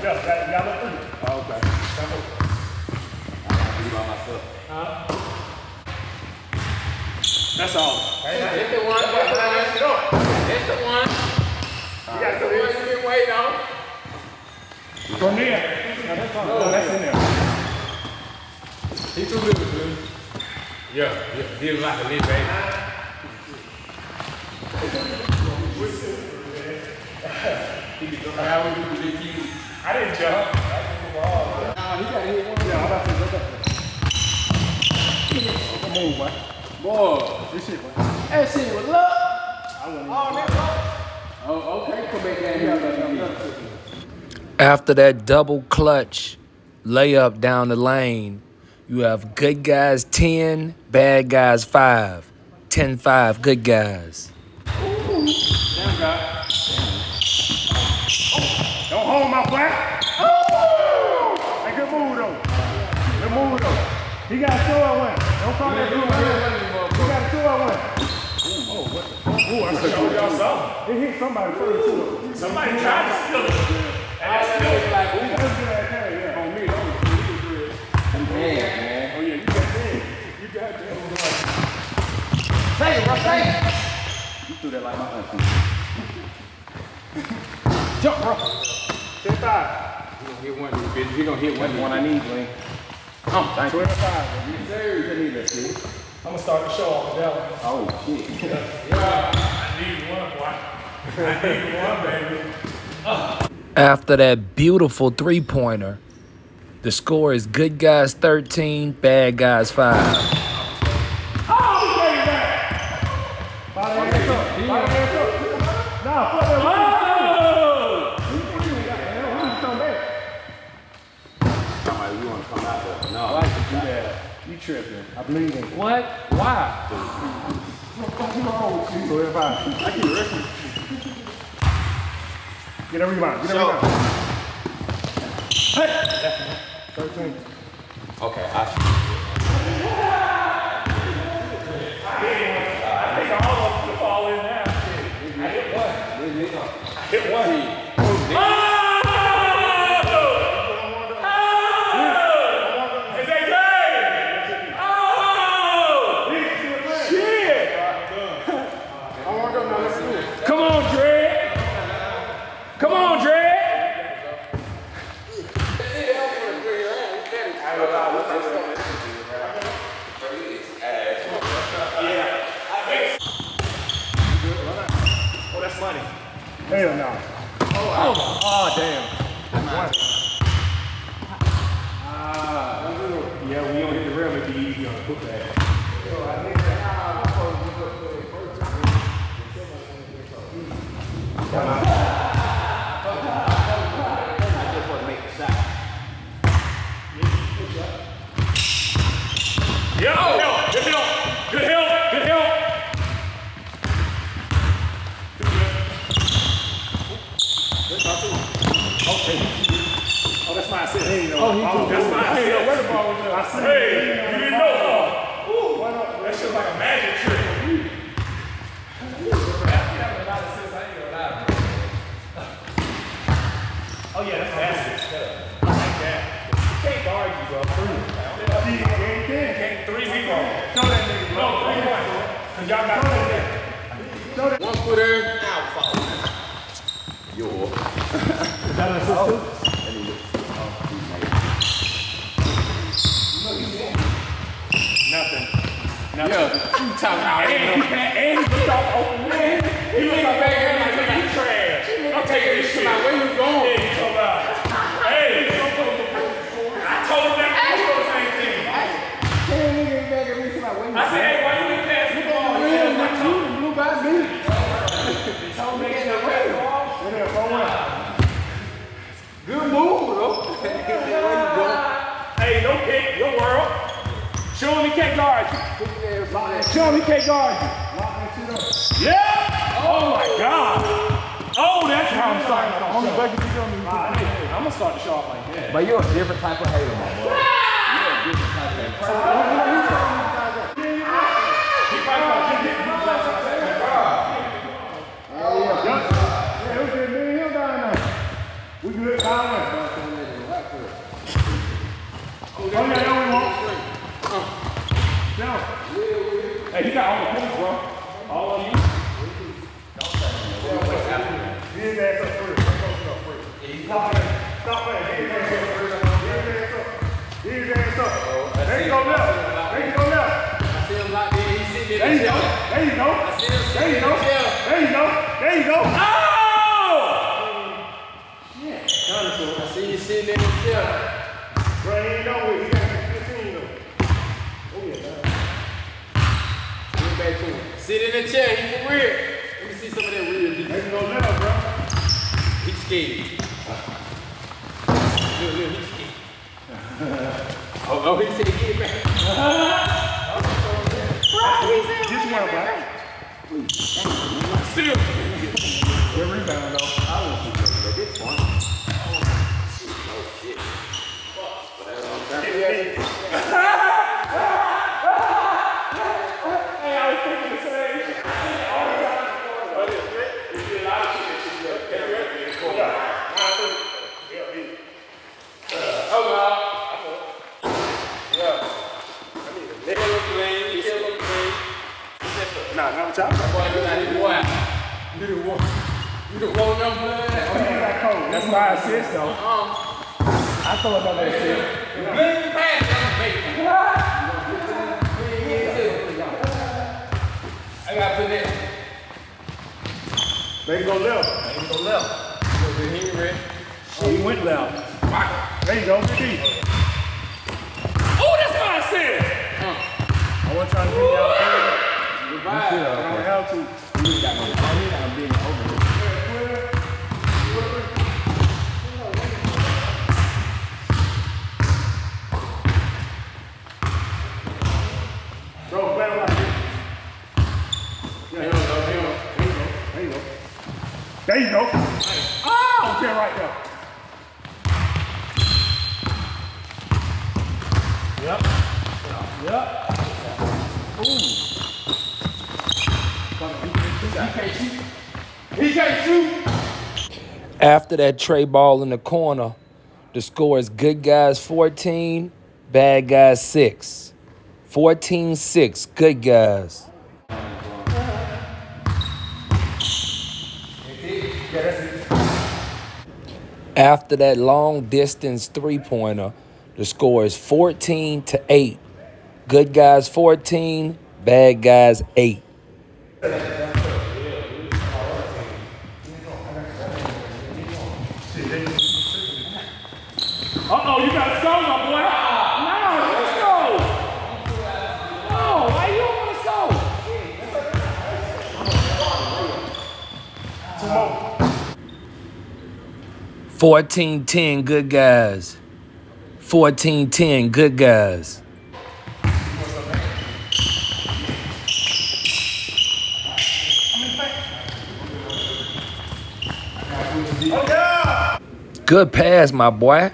[SPEAKER 2] Yeah, that, y'all look three. Oh, okay.
[SPEAKER 4] That's all.
[SPEAKER 6] That's the one. That's the one. That's the one. That's the one you been waiting on.
[SPEAKER 2] From there. No, that's fine. No, that's in there.
[SPEAKER 6] He too little, dude. Yeah, yeah, he was like a little baby. He could jump out with you, big kid.
[SPEAKER 2] I didn't jump.
[SPEAKER 6] Nah, he got hit one.
[SPEAKER 2] Yeah, I'm about to look up there. Come on, boy.
[SPEAKER 6] Boy,
[SPEAKER 2] This shit, boy.
[SPEAKER 6] that shit was oh, love. Oh, okay, come back down here.
[SPEAKER 1] After that double clutch layup down the lane, you have good guys 10, bad guys 5. 10 5 good guys.
[SPEAKER 2] Don't hold my boy. Oh! Hey, good move, though. Good move, though. He got to show her one. Don't call that dude one. He got to show her one. Oh, what the Ooh, I said, oh, y'all saw. It hit somebody first, too.
[SPEAKER 4] Somebody tried to steal it. And that's still
[SPEAKER 6] Like, ooh,
[SPEAKER 2] That's a good ass carry, yeah.
[SPEAKER 6] on me, that was good. Man, man.
[SPEAKER 2] Oh, yeah, you got that. You got that.
[SPEAKER 6] Say it, bro, say it.
[SPEAKER 7] You threw that like my auntie.
[SPEAKER 6] Jump, bro.
[SPEAKER 2] Ten five.
[SPEAKER 6] He gonna hit one, little bitch. He gonna hit one.
[SPEAKER 7] the one I need, Wayne.
[SPEAKER 6] Come, thank you.
[SPEAKER 2] Twelve five.
[SPEAKER 7] Yes, sir. You need that shit.
[SPEAKER 4] I'm gonna start the show off with that one.
[SPEAKER 7] Oh, shit.
[SPEAKER 4] I need one, boy. I need one, baby.
[SPEAKER 1] After that beautiful three pointer, the score is good guys 13, bad guys 5.
[SPEAKER 2] Body ass up. Body ass up. Nah, fuck that.
[SPEAKER 4] Oh!
[SPEAKER 2] Who's come back?
[SPEAKER 7] Somebody, you want to come out there. No.
[SPEAKER 2] I like to do that. You tripping. I believe in it.
[SPEAKER 4] What? Why?
[SPEAKER 2] Twelve five. I keep wrestling. Get a rebound. Get a rebound. Hey! Thirteen.
[SPEAKER 7] Okay, I
[SPEAKER 4] I think all of them should fall in now. Shit. I hit one. I hit one. Hey! That's my assist, though. I thought about that shit. Million passes, I'm got to put that.
[SPEAKER 7] Baby go left. Baby go left. Henry Red.
[SPEAKER 4] Oh,
[SPEAKER 7] he
[SPEAKER 10] went left. Rock.
[SPEAKER 7] There you go,
[SPEAKER 10] G. Oh,
[SPEAKER 4] that's what I
[SPEAKER 10] said. Uh. I
[SPEAKER 7] want to try to figure out.
[SPEAKER 10] Right.
[SPEAKER 7] You don't have to. You ain't got no money, you got no over here. There you go. There you go. There
[SPEAKER 10] you go. can't shoot.
[SPEAKER 1] After that trey ball in the corner, the score is good guys 14, bad guys 6. 14 6, good guys. After that long distance three pointer, the score is 14 to 8. Good guys 14, bad guys 8.
[SPEAKER 2] 1410 good guys. 1410 good guys. Good pass, my boy.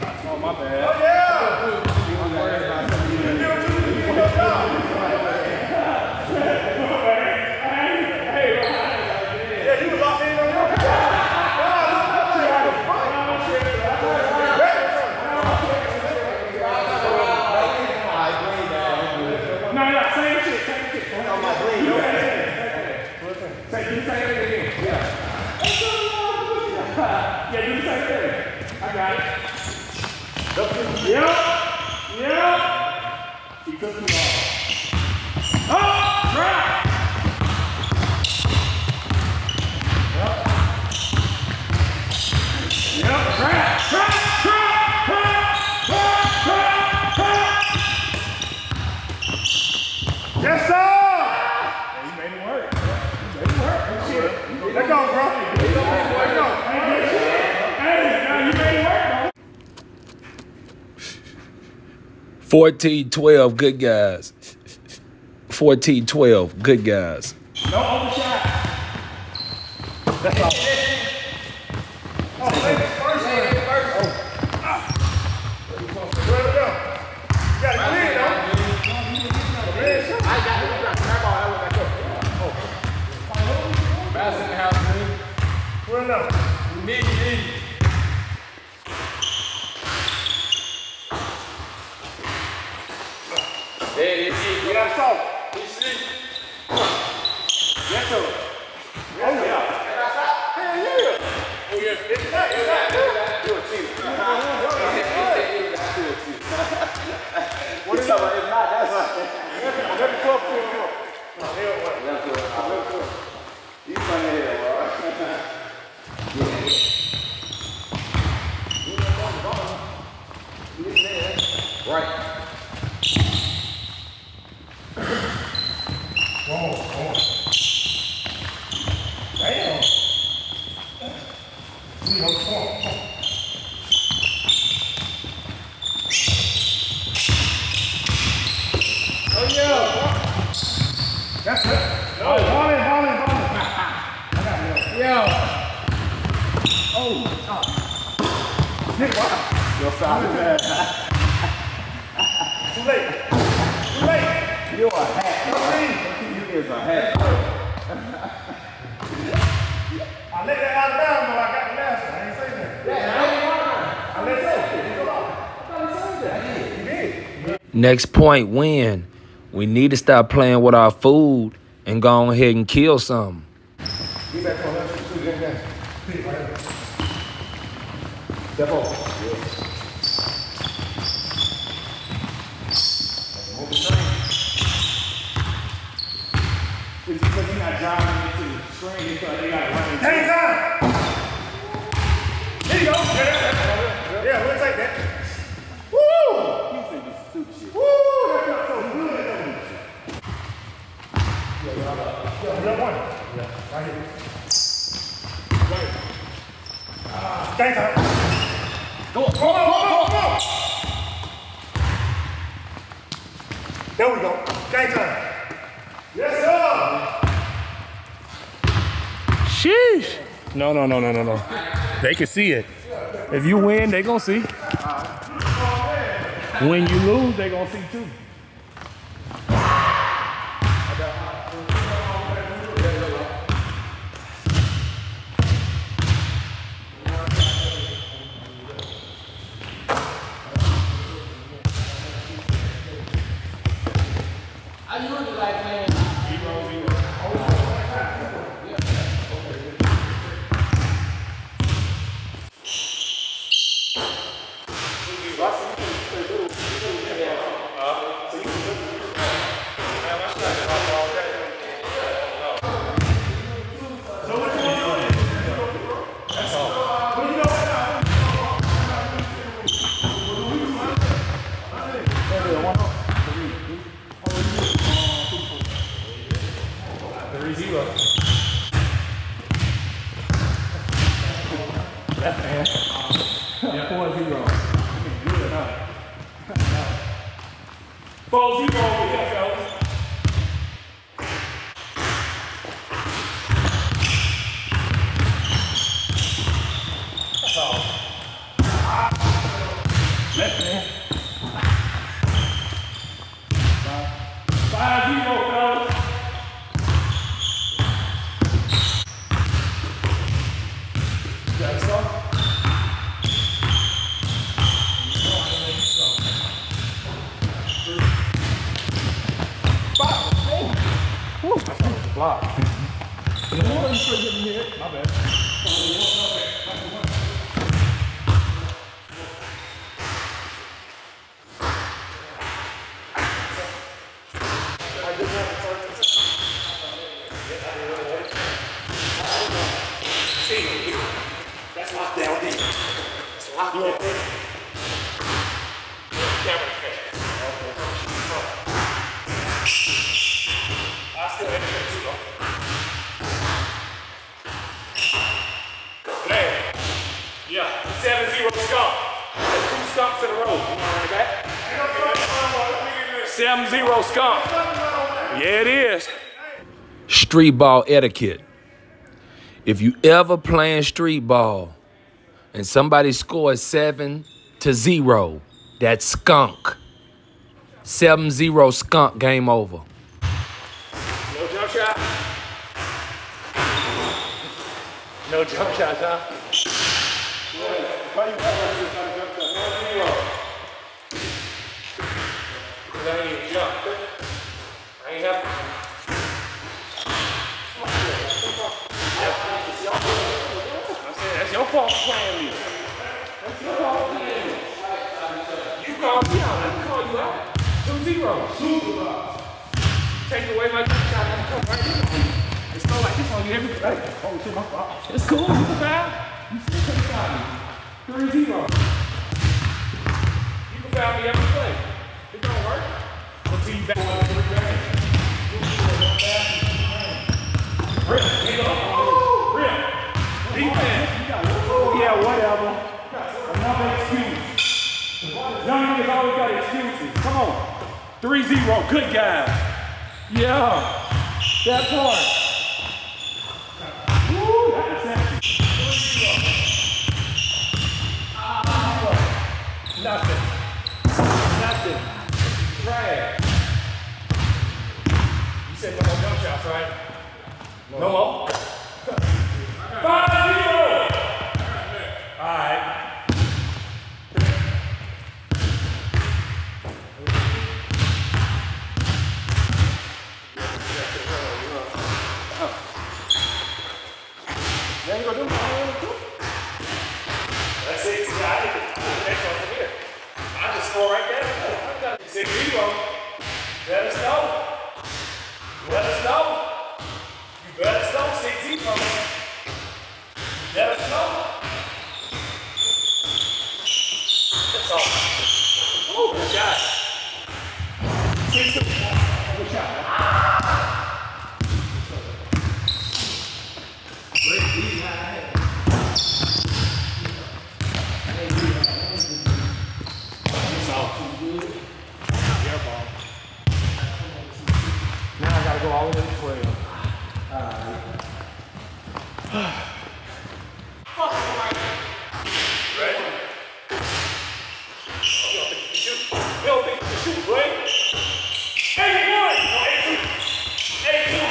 [SPEAKER 1] Yeah.
[SPEAKER 4] Yeah. Yep. Fourteen twelve, good
[SPEAKER 1] guys. Fourteen
[SPEAKER 4] twelve, good
[SPEAKER 2] guys. Next point, when we need to stop playing with our food and go ahead and kill something.
[SPEAKER 4] They can see it. If you win, they gonna see. When you lose, they gonna see too. Seven zero skunk. Yeah, it is.
[SPEAKER 1] Street ball etiquette. If you ever playing street ball and somebody scores seven to zero, that's skunk. Seven zero skunk, game over.
[SPEAKER 4] No jump shot. No jump shots, huh? Cause I ain't even jump. I ain't have I'm saying that's your fault for playing me. That's your fault for playing me. You called me out. I didn't call you out. Two zero. Take away my jump shot and come right in. It's not like this on you every day. Oh shit, my fault. It's cool. You can foul. You still can foul me. Three zero. You can foul me every play. It don't work. Until you back up to the game. Rip, nigga. Rip. Defense. Oh, yeah, whatever. Another excuse. Young niggas always got excuses. Come on. 3-0. Good guys. Yeah. That part. Nothing. Nothing. Trash. You said no more jump shots, right? No more? Five zero. All right. Let us know. Let us know. You better stop. know, 6 0. Let us know. That's all. Oh good shot. Go all the way to 12. Ready? You think you can shoot, right? 81! No, 82. 82.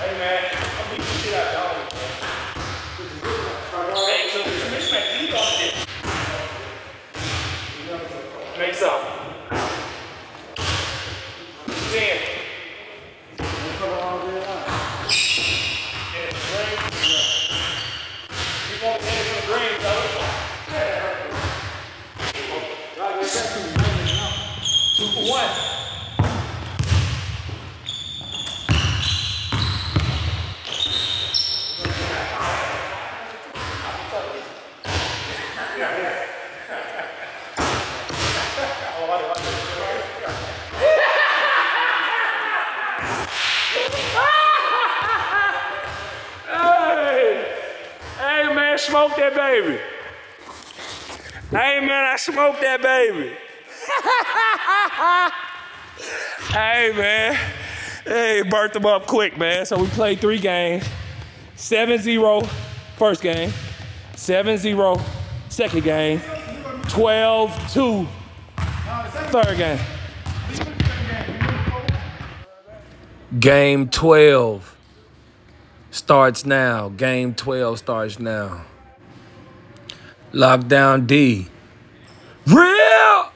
[SPEAKER 4] Hey, man. I'm beating the shit out of y'all, man. Hey, so this mismatch, you got it. Make some. Ten. Yeah, green. You want to hit some green, fellas? Two for one. Hey! smoked that baby. Hey man, I smoked that baby. hey man. Hey, birthed them up quick, man. So we played three games. 7-0 first game. 7-0 second game. 12-2 third game.
[SPEAKER 6] Game 12 starts now. Game 12 starts now. Lockdown D. Real!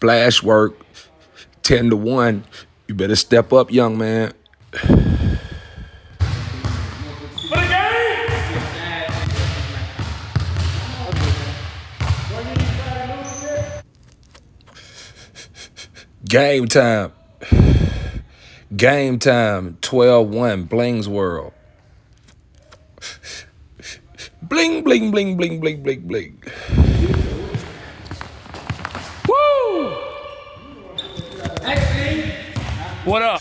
[SPEAKER 6] Splash work. 10 to 1. You better step up, young man.
[SPEAKER 4] Game!
[SPEAKER 6] Game time. Game time. 12 1. Bling's World. Bling, bling, bling, bling, bling, bling, bling.
[SPEAKER 4] What up?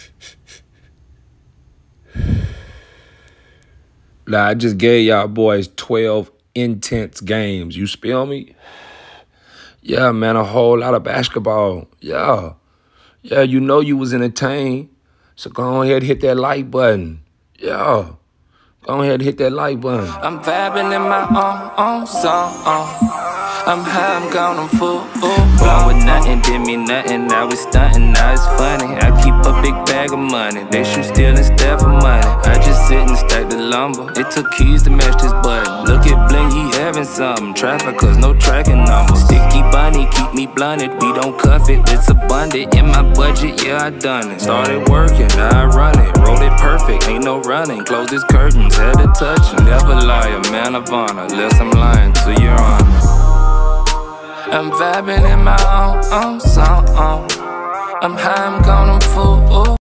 [SPEAKER 6] Now, I just gave y'all boys 12 intense games. You spell me? Yeah, man, a whole lot of basketball. Yeah. Yeah, you know you was entertained. So go ahead hit that like button. Yeah. Go ahead hit that like button.
[SPEAKER 1] I'm vibing in my own, own song. I'm high, I'm gone, I'm full. Born with nothing, did me nothing. Now we stunting, now it's funny. I keep a big bag of money. They shoot steal instead for money. I just sit and stack the lumber. It took keys to match this button. Look at Bling, he having something. Traffic, cause no tracking number. Sticky bunny, keep me blunted. We don't cuff it, it's abundant. In my budget, yeah, I done it. Started working, now I run it. Roll it perfect, ain't no running. Close these curtains, had to touchin'. Never lie, a man of honor. Unless I'm lying to your honor. I'm vibing in my own, own song. I'm high, I'm gone, I'm full.